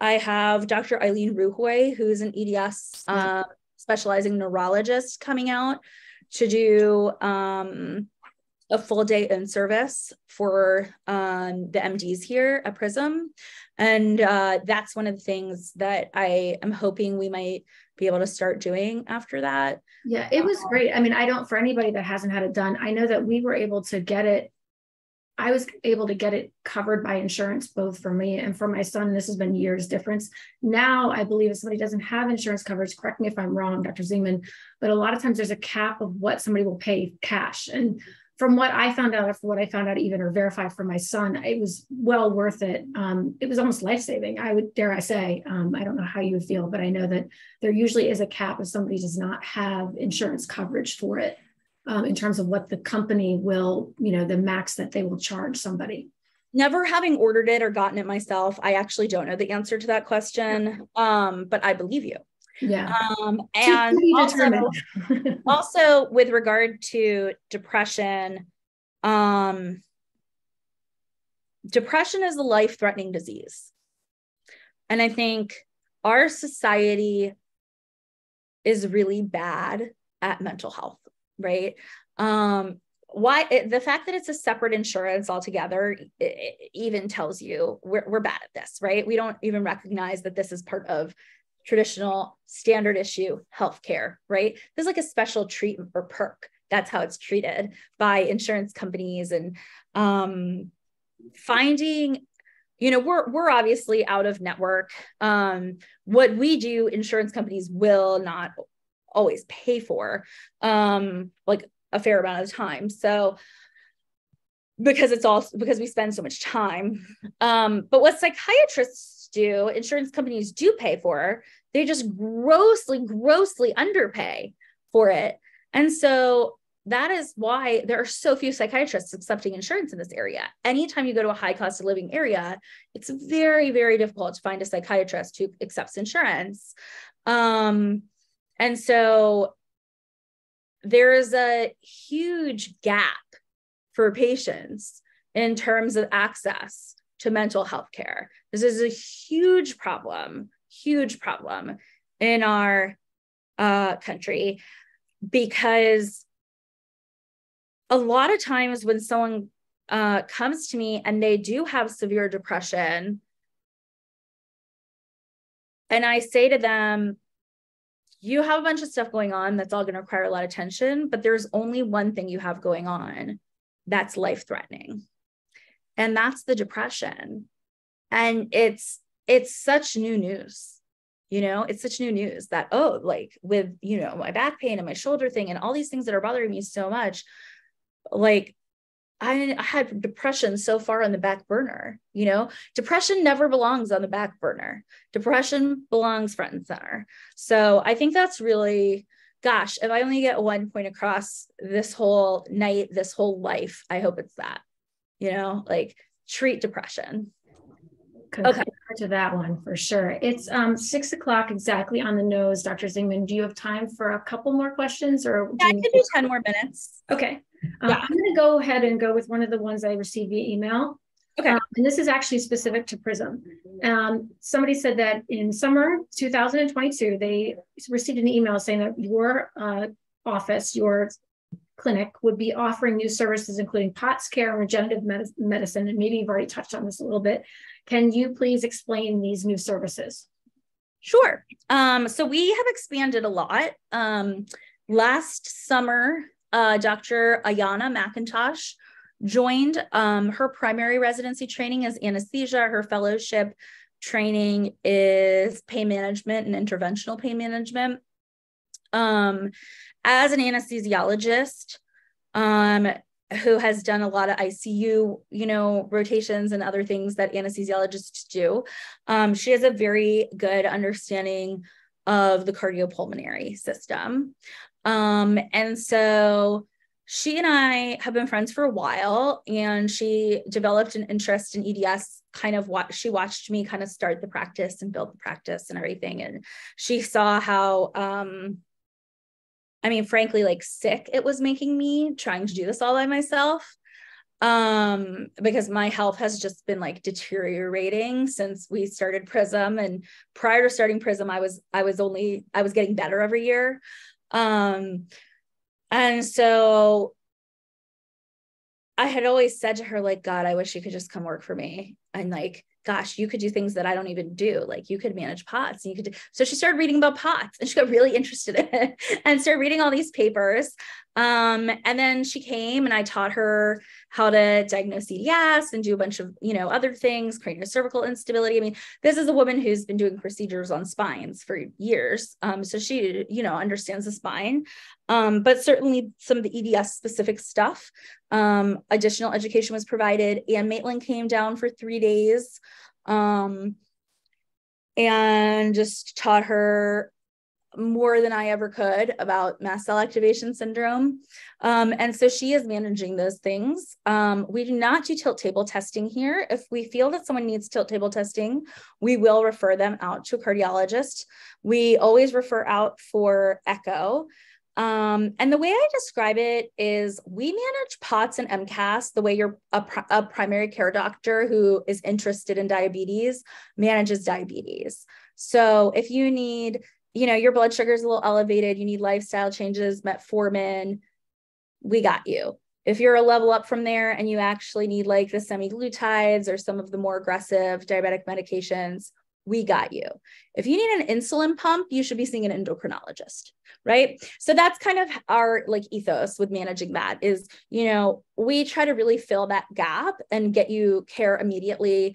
I have Dr. Ilene Ruhoy, who's an EDS uh, specializing neurologist, coming out to do um, a full day in service for um, the MDs here at Prism. And uh, that's one of the things that I am hoping we might be able to start doing after that. Yeah, it was great. I mean, I don't, for anybody that hasn't had it done, I know that we were able to get it I was able to get it covered by insurance, both for me and for my son. This has been years difference. Now, I believe if somebody doesn't have insurance coverage, correct me if I'm wrong, Dr. Zingman, but a lot of times there's a cap of what somebody will pay cash. And from what I found out, or from what I found out even or verified for my son, it was well worth it. Um, it was almost life saving. I would dare I say. Um, I don't know how you would feel, but I know that there usually is a cap if somebody does not have insurance coverage for it um, in terms of what the company will, you know, the max that they will charge somebody? Never having ordered it or gotten it myself, I actually don't know the answer to that question, um, but I believe you. Yeah. Um, and also, also with regard to depression, um, depression is a life threatening disease. And I think our society is really bad at mental health right? Um, why it, the fact that it's a separate insurance altogether it, even tells you we're, we're bad at this, right? We don't even recognize that this is part of traditional standard issue healthcare, right? There's like a special treatment or perk. That's how it's treated by insurance companies and um, finding you know we're we're obviously out of network um what we do insurance companies will not always pay for um like a fair amount of time so because it's all because we spend so much time um but what psychiatrists do insurance companies do pay for they just grossly grossly underpay for it and so that is why there are so few psychiatrists accepting insurance in this area. Anytime you go to a high cost of living area, it's very, very difficult to find a psychiatrist who accepts insurance. Um, and so there is a huge gap for patients in terms of access to mental health care. This is a huge problem, huge problem in our uh, country because a lot of times when someone uh, comes to me and they do have severe depression, and I say to them, you have a bunch of stuff going on that's all going to require a lot of attention, but there's only one thing you have going on that's life threatening. And that's the depression. And it's it's such new news. You know, it's such new news that oh, like with, you know, my back pain and my shoulder thing and all these things that are bothering me so much, like I, had depression so far on the back burner. You know, depression never belongs on the back burner. Depression belongs front and center. So I think that's really, gosh, if I only get one point across this whole night, this whole life, I hope it's that, you know, like treat depression. Okay. To that one for sure. It's um six o'clock exactly on the nose, Dr. Zingman. Do you have time for a couple more questions or? Yeah, I can do 10 more minutes. Okay. Um, yeah. I'm going to go ahead and go with one of the ones I received via email. Okay. Um, and this is actually specific to PRISM. Um, somebody said that in summer 2022, they received an email saying that your uh, office, your clinic, would be offering new services, including POTS care and regenerative med- medicine. And maybe you've already touched on this a little bit. Can you please explain these new services? Sure. Um, so we have expanded a lot. Um, last summer, uh, Dr. Ayana McIntosh joined. Um, her primary residency training is anesthesia. Her fellowship training is pain management and interventional pain management. Um, as an anesthesiologist, um, who has done a lot of ICU, you know, rotations and other things that anesthesiologists do. Um, she has a very good understanding of the cardiopulmonary system. Um, and so she and I have been friends for a while, and she developed an interest in EDS. Kind of what she watched me kind of start the practice and build the practice and everything. And she saw how, um, I mean, frankly, like sick it was making me trying to do this all by myself. Um because my health has just been like deteriorating since we started prism and prior to starting prism i was i was only i was getting better every year. Um, and so I had always said to her, like, God, I wish you could just come work for me. And like, gosh, you could do things that I don't even do. Like you could manage POTS and you could do. So she started reading about POTS and she got really interested in it and started reading all these papers. Um, and then she came and I taught her how to diagnose EDS and do a bunch of, you know, other things, cervical instability. I mean, this is a woman who's been doing procedures on spines for years. Um, so she, you know, understands the spine. Um, but certainly some of the EDS specific stuff. Um, additional education was provided. Anne Maitland came down for three days um, and just taught her more than I ever could about mast cell activation syndrome. Um, and so she is managing those things. Um, we do not do tilt table testing here. If we feel that someone needs tilt table testing, we will refer them out to a cardiologist. We always refer out for echo. Um, and the way I describe it is we manage POTS and MCAS the way you're a, a, primary care doctor who is interested in diabetes manages diabetes. So if you need, you know, your blood sugar is a little elevated, you need lifestyle changes, metformin, we got you. If you're a level up from there and you actually need like the semaglutides or some of the more aggressive diabetic medications, we got you. If you need an insulin pump, you should be seeing an endocrinologist, right? So that's kind of our like ethos with managing that is, you know, we try to really fill that gap and get you care immediately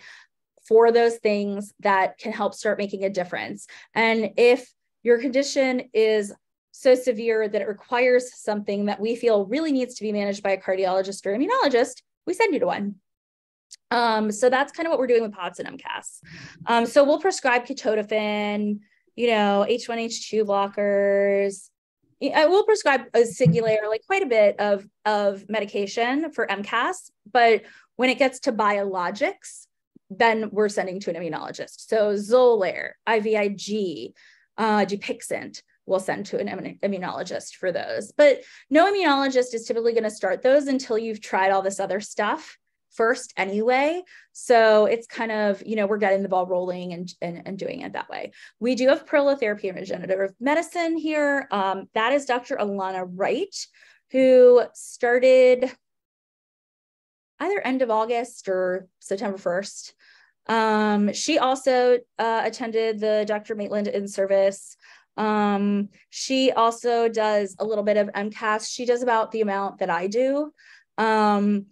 for those things that can help start making a difference. And if your condition is so severe that it requires something that we feel really needs to be managed by a cardiologist or immunologist, we send you to one. Um, so that's kind of what we're doing with POTS and MCAS. Um, so we'll prescribe ketotifen, you know, H1H2 blockers. I will prescribe a Singulair, like quite a bit of, of medication for MCAS, but when it gets to biologics, then we're sending to an immunologist. So Xolair, IVIG, uh, Dupixent, we'll send to an immunologist for those. But no immunologist is typically going to start those until you've tried all this other stuff first anyway. So it's kind of, you know, we're getting the ball rolling and, and, and doing it that way. We do have prolotherapy and regenerative medicine here. Um, that is Dr. Alana Wright, who started either end of August or September 1st. Um, she also uh, attended the Dr. Maitland in service. Um, she also does a little bit of MCAS. She does about the amount that I do. Um,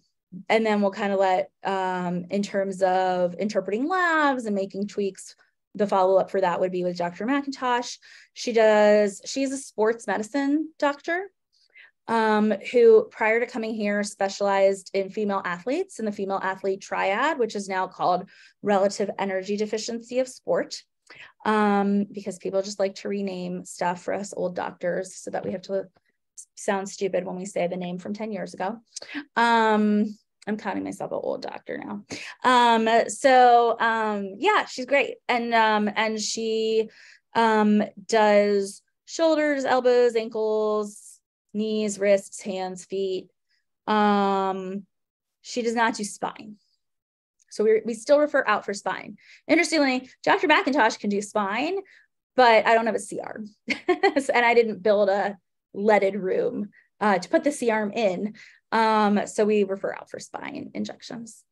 and then we'll kind of let, um, in terms of interpreting labs and making tweaks, the follow up for that would be with Dr. McIntosh. She does, she's a sports medicine doctor um, who prior to coming here specialized in female athletes in the female athlete triad, which is now called relative energy deficiency of sport. Um, because people just like to rename stuff for us old doctors so that we have to sound stupid when we say the name from 10 years ago. Um, I'm counting myself an old doctor now. Um, so um, yeah, she's great. And um, and she does shoulders, elbows, ankles, knees, wrists, hands, feet. Um, she does not do spine. So we, we still refer out for spine. Interestingly, Dr. McIntosh can do spine, but I don't have a C-arm. and I didn't build a leaded room uh, to put the C-arm in. Um, so we refer out for spine injections.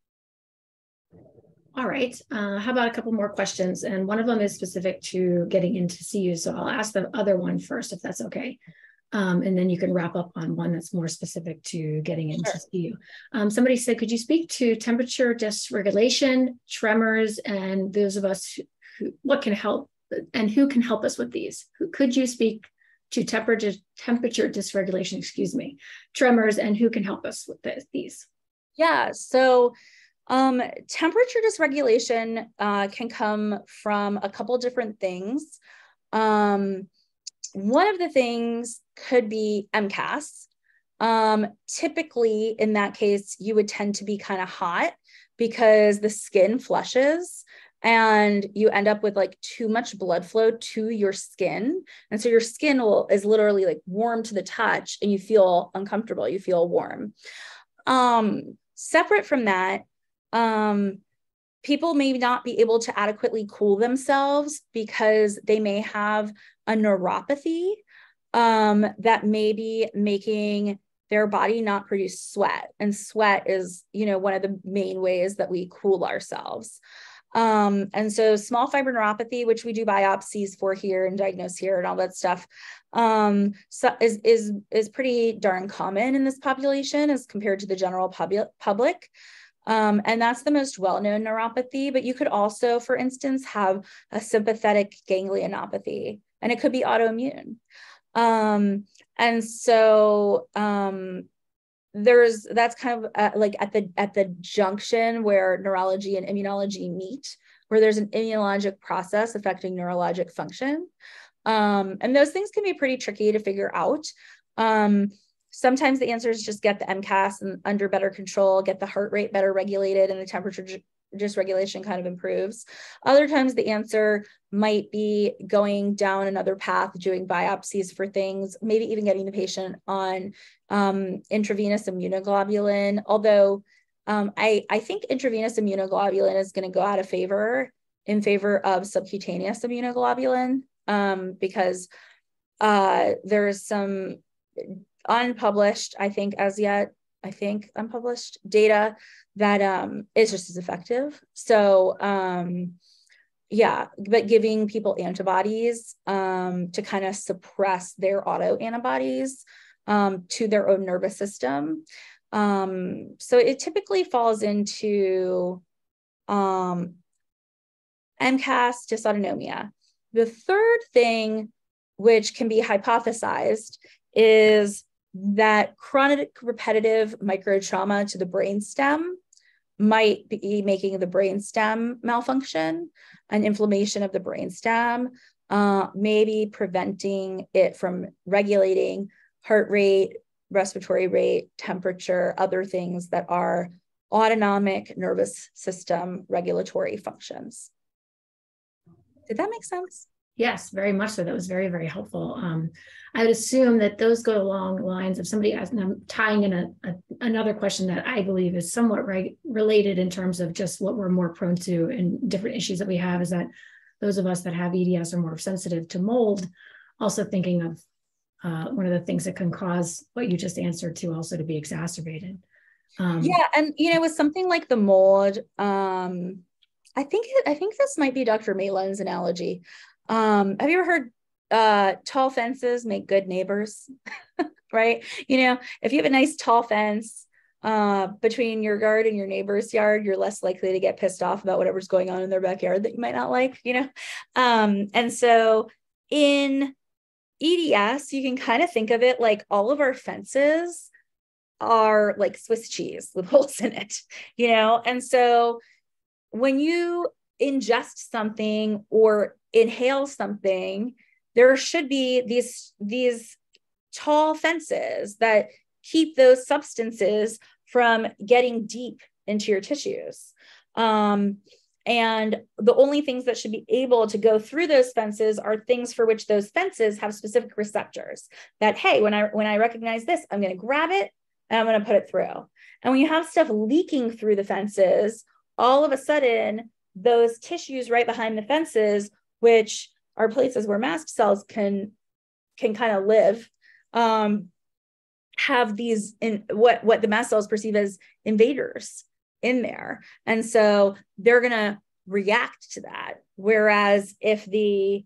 All right. Uh, how about a couple more questions? And one of them is specific to getting into CU. So I'll ask the other one first, if that's okay. Um, and then you can wrap up on one that's more specific to getting into sure. CU. Um, somebody said, could you speak to temperature dysregulation, tremors, and those of us who, what can help and who can help us with these? Who, could you speak to temperature temperature dysregulation, excuse me, tremors, and who can help us with this, these? Yeah, so um, temperature dysregulation uh, can come from a couple different things. Um, one of the things could be MCAS. Um, typically, in that case, you would tend to be kind of hot because the skin flushes and you end up with like too much blood flow to your skin and so your skin will is literally like warm to the touch and you feel uncomfortable you feel warm um separate from that um people may not be able to adequately cool themselves because they may have a neuropathy um, that may be making their body not produce sweat. And sweat is, you know, one of the main ways that we cool ourselves. Um, and so small fiber neuropathy, which we do biopsies for here and diagnose here and all that stuff, um, so is, is, is pretty darn common in this population as compared to the general pub public. Um, and that's the most well-known neuropathy, but you could also, for instance, have a sympathetic ganglionopathy, and it could be autoimmune. Um, and so um, there's that's kind of uh, like at the at the junction where neurology and immunology meet, where there's an immunologic process affecting neurologic function. Um, and those things can be pretty tricky to figure out. Um, Sometimes the answer is just get the MCAS and under better control, get the heart rate better regulated, and the temperature dysregulation kind of improves. Other times the answer might be going down another path, doing biopsies for things, maybe even getting the patient on um, intravenous immunoglobulin. Although um, I, I think intravenous immunoglobulin is going to go out of favor in favor of subcutaneous immunoglobulin um, because uh, there's some unpublished, I think, as yet, I think unpublished data that um, is just as effective. So, um, yeah, but giving people antibodies um, to kind of suppress their auto antibodies um, to their own nervous system. Um, so it typically falls into um, MCAS dysautonomia. The third thing, which can be hypothesized, is that chronic repetitive microtrauma to the brainstem might be making the brainstem malfunction, an inflammation of the brainstem, uh, maybe preventing it from regulating heart rate, respiratory rate, temperature, other things that are autonomic nervous system regulatory functions. Did that make sense? Yes, very much so. That was very, very helpful. Um, I would assume that those go along the lines of somebody asking, I'm tying in a, a, another question that I believe is somewhat related in terms of just what we're more prone to and different issues that we have is that those of us that have EDS are more sensitive to mold. Also thinking of uh, one of the things that can cause what you just answered to also to be exacerbated. Um, yeah, and you know, with something like the mold, um, I think I think this might be Dr. Maitland's analogy. Um, have you ever heard uh, tall fences make good neighbors? right? You know, if you have a nice tall fence uh, between your yard and your neighbor's yard, you're less likely to get pissed off about whatever's going on in their backyard that you might not like. You know, um, and so in EDS, you can kind of think of it like all of our fences are like Swiss cheese with holes in it, you know? And so when you ingest something or inhale something, there should be these, these tall fences that keep those substances from getting deep into your tissues. Um, and the only things that should be able to go through those fences are things for which those fences have specific receptors that, hey, when I when I recognize this, I'm going to grab it and I'm going to put it through. And when you have stuff leaking through the fences, all of a sudden, those tissues right behind the fences, which are places where mast cells can can kind of live, um, have these in what what the mast cells perceive as invaders in there. And so they're going to react to that. Whereas if the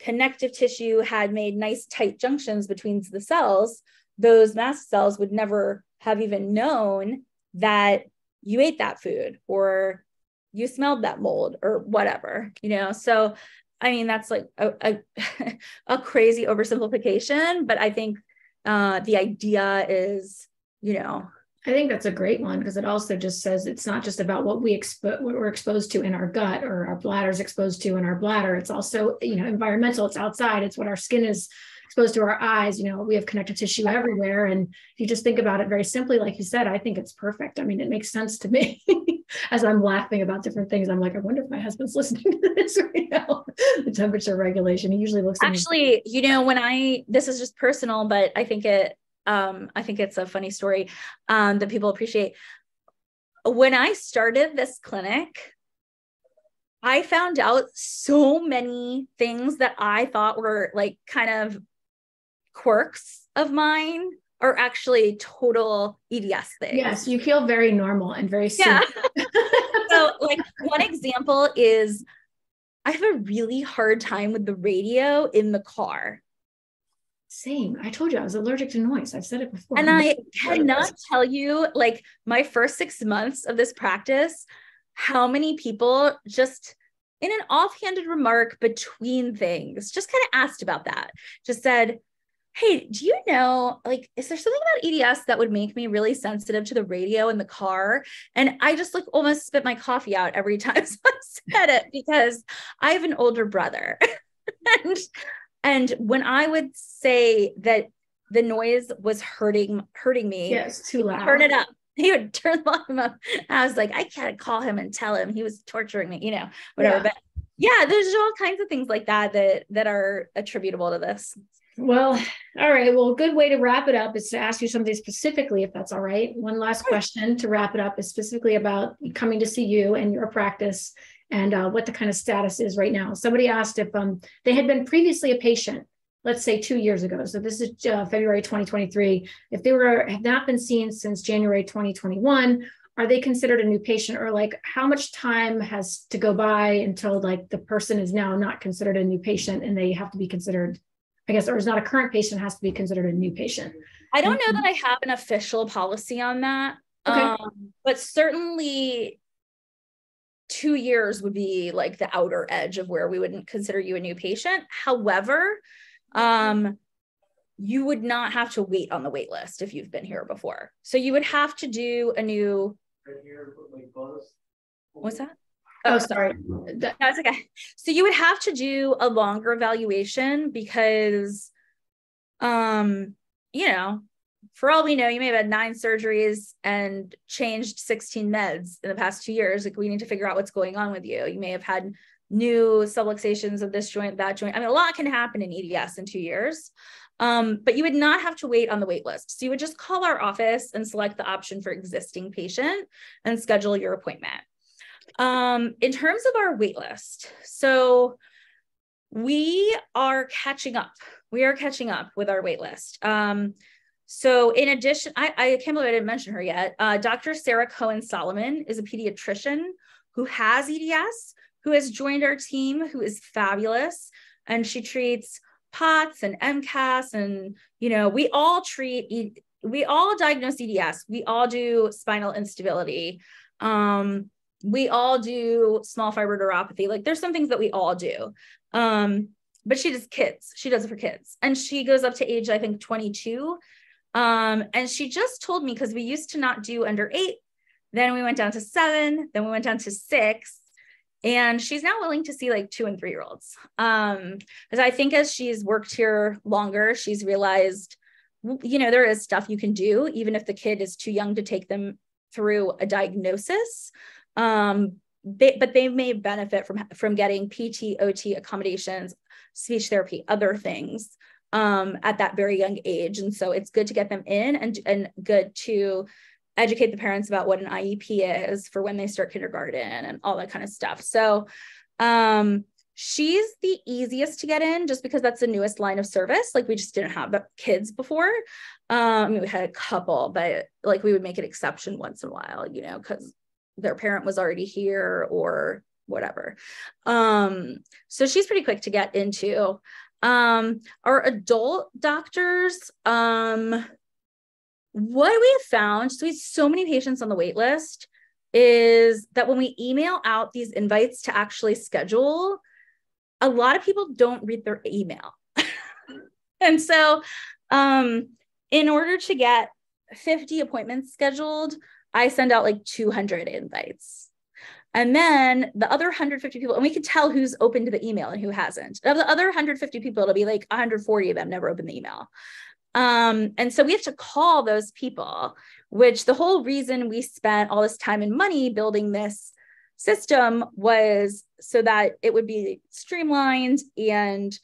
connective tissue had made nice tight junctions between the cells, those mast cells would never have even known that you ate that food or you smelled that mold or whatever, you know? So, I mean, that's like a, a, a crazy oversimplification, but I think uh, the idea is, you know, I think that's a great one because it also just says it's not just about what we expo- what we're exposed to in our gut or our bladder's exposed to in our bladder. It's also, you know, environmental, it's outside, it's what our skin is exposed to our eyes. You know, we have connective tissue everywhere. And if you just think about it very simply, like you said, I think it's perfect. I mean, it makes sense to me as I'm laughing about different things. I'm like, I wonder if my husband's listening to this right now. the temperature regulation. He usually looks actually, you know, when I this is just personal, but I think it um, I think it's a funny story um, that people appreciate. When I started this clinic, I found out so many things that I thought were like kind of quirks of mine are actually total EDS things. Yes, you feel very normal and very yeah. so, like one example is I have a really hard time with the radio in the car. Same. I told you I was allergic to noise. I've said it before. And I cannot tell you, like, my first six months of this practice, how many people just in an offhanded remark between things just kind of asked about that. Just said, Hey, do you know, like, is there something about EDS that would make me really sensitive to the radio in the car? And I just like almost spit my coffee out every time someone said it because I have an older brother. and and when I would say that the noise was hurting hurting me, yes, too loud. Turn it up. He would turn the volume up. I was like, I can't call him and tell him he was torturing me, you know, whatever. Yeah. But yeah, there's all kinds of things like that that that are attributable to this. Well, all right. Well, a good way to wrap it up is to ask you something specifically, if that's all right. One last question to wrap it up is specifically about coming to see you and your practice and uh, what the kind of status is right now. Somebody asked if um, they had been previously a patient, let's say two years ago. So this is uh, February 2023. If they were have not been seen since January 2021, are they considered a new patient or like how much time has to go by until like the person is now not considered a new patient and they have to be considered I guess, or is not a current patient has to be considered a new patient. I don't know that I have an official policy on that. Okay. Um, but certainly two years would be like the outer edge of where we wouldn't consider you a new patient. However, um, you would not have to wait on the wait list if you've been here before. So you would have to do a new. What's that? Oh, oh sorry. That's okay. So you would have to do a longer evaluation because, um, you know, for all we know, you may have had nine surgeries and changed 16 meds in the past two years. Like we need to figure out what's going on with you. You may have had new subluxations of this joint, that joint. I mean, a lot can happen in EDS in two years. Um, but you would not have to wait on the wait list. So you would just call our office and select the option for existing patient and schedule your appointment. Um, in terms of our wait list, so we are catching up. We are catching up with our wait list. Um, so in addition, I, I can't believe I didn't mention her yet. Uh, Dr. Sarah Cohen Solomon is a pediatrician who has EDS, who has joined our team, who is fabulous. And she treats POTS and MCAS. And, you know, we all treat, we all diagnose EDS. We all do spinal instability. Um, we all do small fiber neuropathy. Like there's some things that we all do. Um, but she does kids. She does it for kids. And she goes up to age, I think, 22 um, and she just told me because we used to not do under eight, then we went down to seven, then we went down to six. And she's now willing to see like two and three year olds. Um, because I think as she's worked here longer, she's realized, you know, there is stuff you can do, even if the kid is too young to take them through a diagnosis. Um, they, but they may benefit from from getting PT, OT accommodations, speech therapy, other things um, at that very young age. And so it's good to get them in and, and good to educate the parents about what an IEP is for when they start kindergarten and all that kind of stuff. So um, she's the easiest to get in just because that's the newest line of service. Like we just didn't have kids before. Um, we had a couple, but like we would make an exception once in a while, you know, because their parent was already here or whatever. Um, so she's pretty quick to get into. Um, our adult doctors, um, what we have found, so we have so many patients on the wait list, is that when we email out these invites to actually schedule, a lot of people don't read their email. and so, um, in order to get 50 appointments scheduled, I send out like 200 invites. And then the other 150 people, and we can tell who's open to the email and who hasn't. Of the other 150 people, it'll be like 140 of them never open the email. Um, and so we have to call those people, which the whole reason we spent all this time and money building this system was so that it would be streamlined and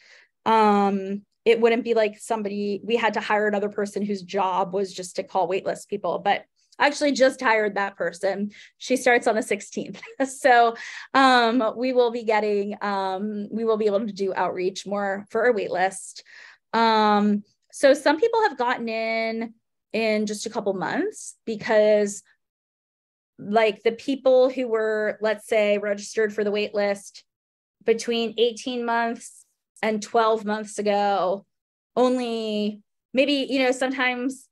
um, it wouldn't be like somebody we had to hire another person whose job was just to call waitlist people. But Actually just hired that person. She starts on the 16th. so um, we will be getting, um, we will be able to do outreach more for our wait list. Um, so some people have gotten in in just a couple months because like the people who were, let's say, registered for the wait list between 18 months and 12 months ago, only maybe, you know, sometimes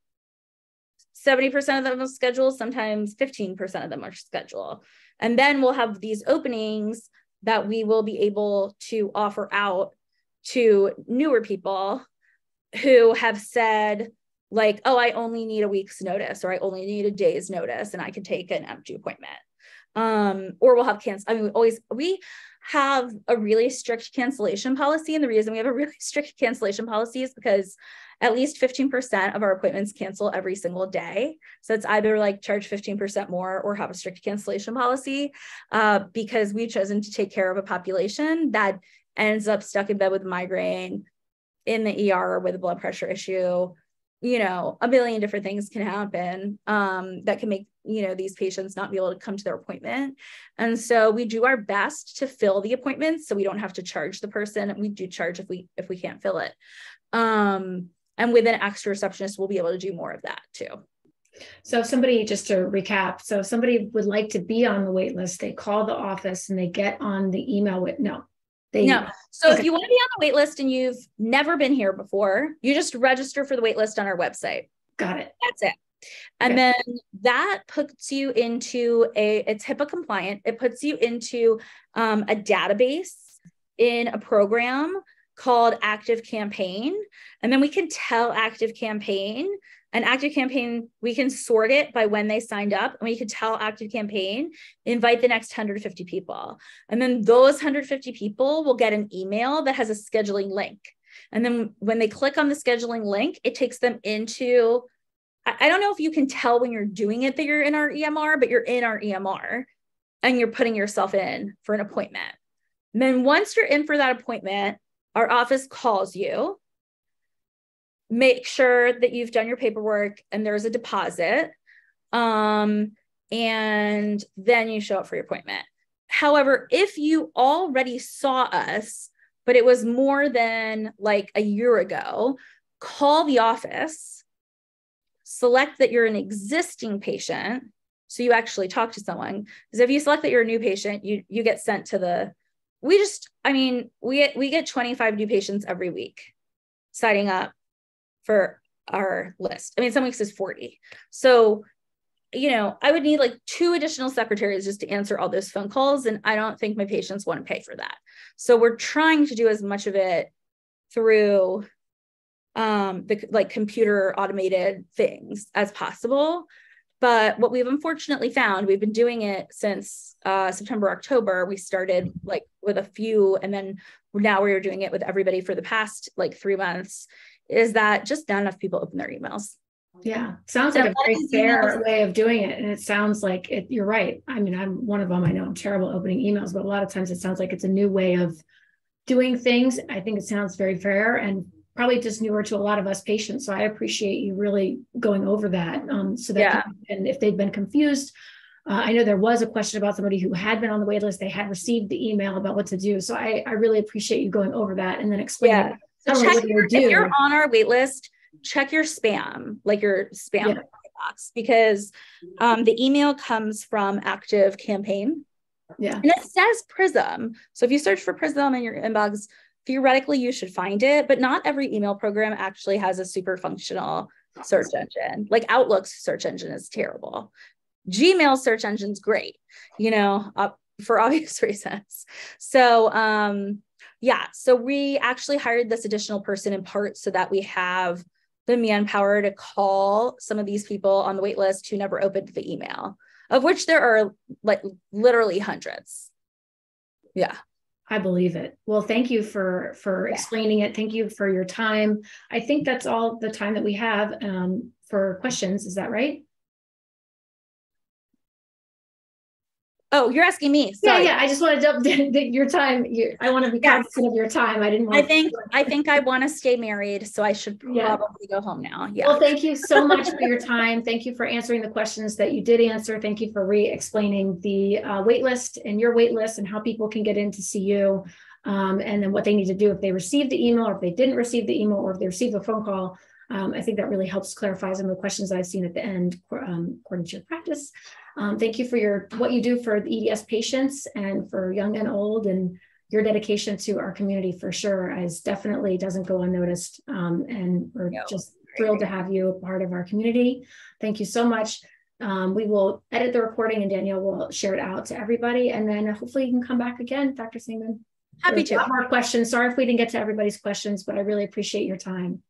70% of them are scheduled, sometimes 15% of them are scheduled. And then we'll have these openings that we will be able to offer out to newer people who have said, like, oh, I only need a week's notice or I only need a day's notice and I can take an empty appointment. Um, or we'll have cancel. I mean, we always we have a really strict cancellation policy. And the reason we have a really strict cancellation policy is because at least 15% of our appointments cancel every single day. So it's either like charge 15% more or have a strict cancellation policy uh, because we've chosen to take care of a population that ends up stuck in bed with migraine in the ER with a blood pressure issue. You know, a million different things can happen um, that can make you know these patients not be able to come to their appointment. And so we do our best to fill the appointments so we don't have to charge the person. We do charge if we if we can't fill it. Um and with an extra receptionist we'll be able to do more of that too. So if somebody just to recap so if somebody would like to be on the wait list they call the office and they get on the email with no they no so okay. if you want to be on the wait list and you've never been here before you just register for the wait list on our website got it that's it And okay. then that puts you into a, it's HIPAA compliant. It puts you into um, a database in a program called Active Campaign. And then we can tell Active Campaign an active campaign we can sort it by when they signed up and we can tell active campaign invite the next 150 people. And then those 150 people will get an email that has a scheduling link. And then when they click on the scheduling link it takes them into i don't know if you can tell when you're doing it that you're in our emr but you're in our emr and you're putting yourself in for an appointment. And then once you're in for that appointment our office calls you make sure that you've done your paperwork and there's a deposit um, and then you show up for your appointment. However if you already saw us but it was more than like a year ago call the office select that you're an existing patient so you actually talk to someone because if you select that you're a new patient you you get sent to the we just i mean we we get 25 new patients every week signing up for our list. I mean, some weeks is 40. So, you know, I would need like two additional secretaries just to answer all those phone calls. And I don't think my patients want to pay for that. So we're trying to do as much of it through um the like computer automated things as possible but what we've unfortunately found we've been doing it since uh, september october we started like with a few and then now we are doing it with everybody for the past like three months is that just not enough people open their emails. Yeah, sounds like a very fair way of doing it. And it sounds like it, you're right. I mean, I'm one of them. I know I'm terrible opening emails, but a lot of times it sounds like it's a new way of doing things. I think it sounds very fair and probably just newer to a lot of us patients. So I appreciate you really going over that. Um, so that, yeah. and if they've been confused, uh, I know there was a question about somebody who had been on the wait list. They had received the email about what to do. So I, I really appreciate you going over that and then explaining yeah. So check your, if you're on our wait list, check your spam, like your spam yeah. box, because um, the email comes from Active Campaign. Yeah. And it says Prism. So if you search for Prism in your inbox, theoretically you should find it, but not every email program actually has a super functional search engine. Like Outlook's search engine is terrible. Gmail search engine's great, you know, uh, for obvious reasons. So um yeah, so we actually hired this additional person in part so that we have the manpower to call some of these people on the wait list who never opened the email, of which there are like literally hundreds. Yeah. I believe it. Well, thank you for for yeah. explaining it. Thank you for your time. I think that's all the time that we have um, for questions. Is that right? Oh, you're asking me. Sorry. Yeah, yeah. I just wanted to your time. You, I want to be cognizant of your time. I didn't want. I think I think I want to stay married, so I should probably yeah. go home now. Yeah. Well, thank you so much for your time. Thank you for answering the questions that you did answer. Thank you for re-explaining the uh, wait list and your wait list and how people can get in to see you, um, and then what they need to do if they received the email or if they didn't receive the email or if they received a phone call. Um, I think that really helps clarify some of the questions I've seen at the end, um, according to your practice. Um, thank you for your what you do for the EDS patients and for young and old and your dedication to our community for sure is definitely doesn't go unnoticed. Um, and we're no, just thrilled to have you a part of our community. Thank you so much. Um, we will edit the recording and Danielle will share it out to everybody. And then hopefully you can come back again, Dr. Zingman. Happy to. more questions. Sorry if we didn't get to everybody's questions, but I really appreciate your time.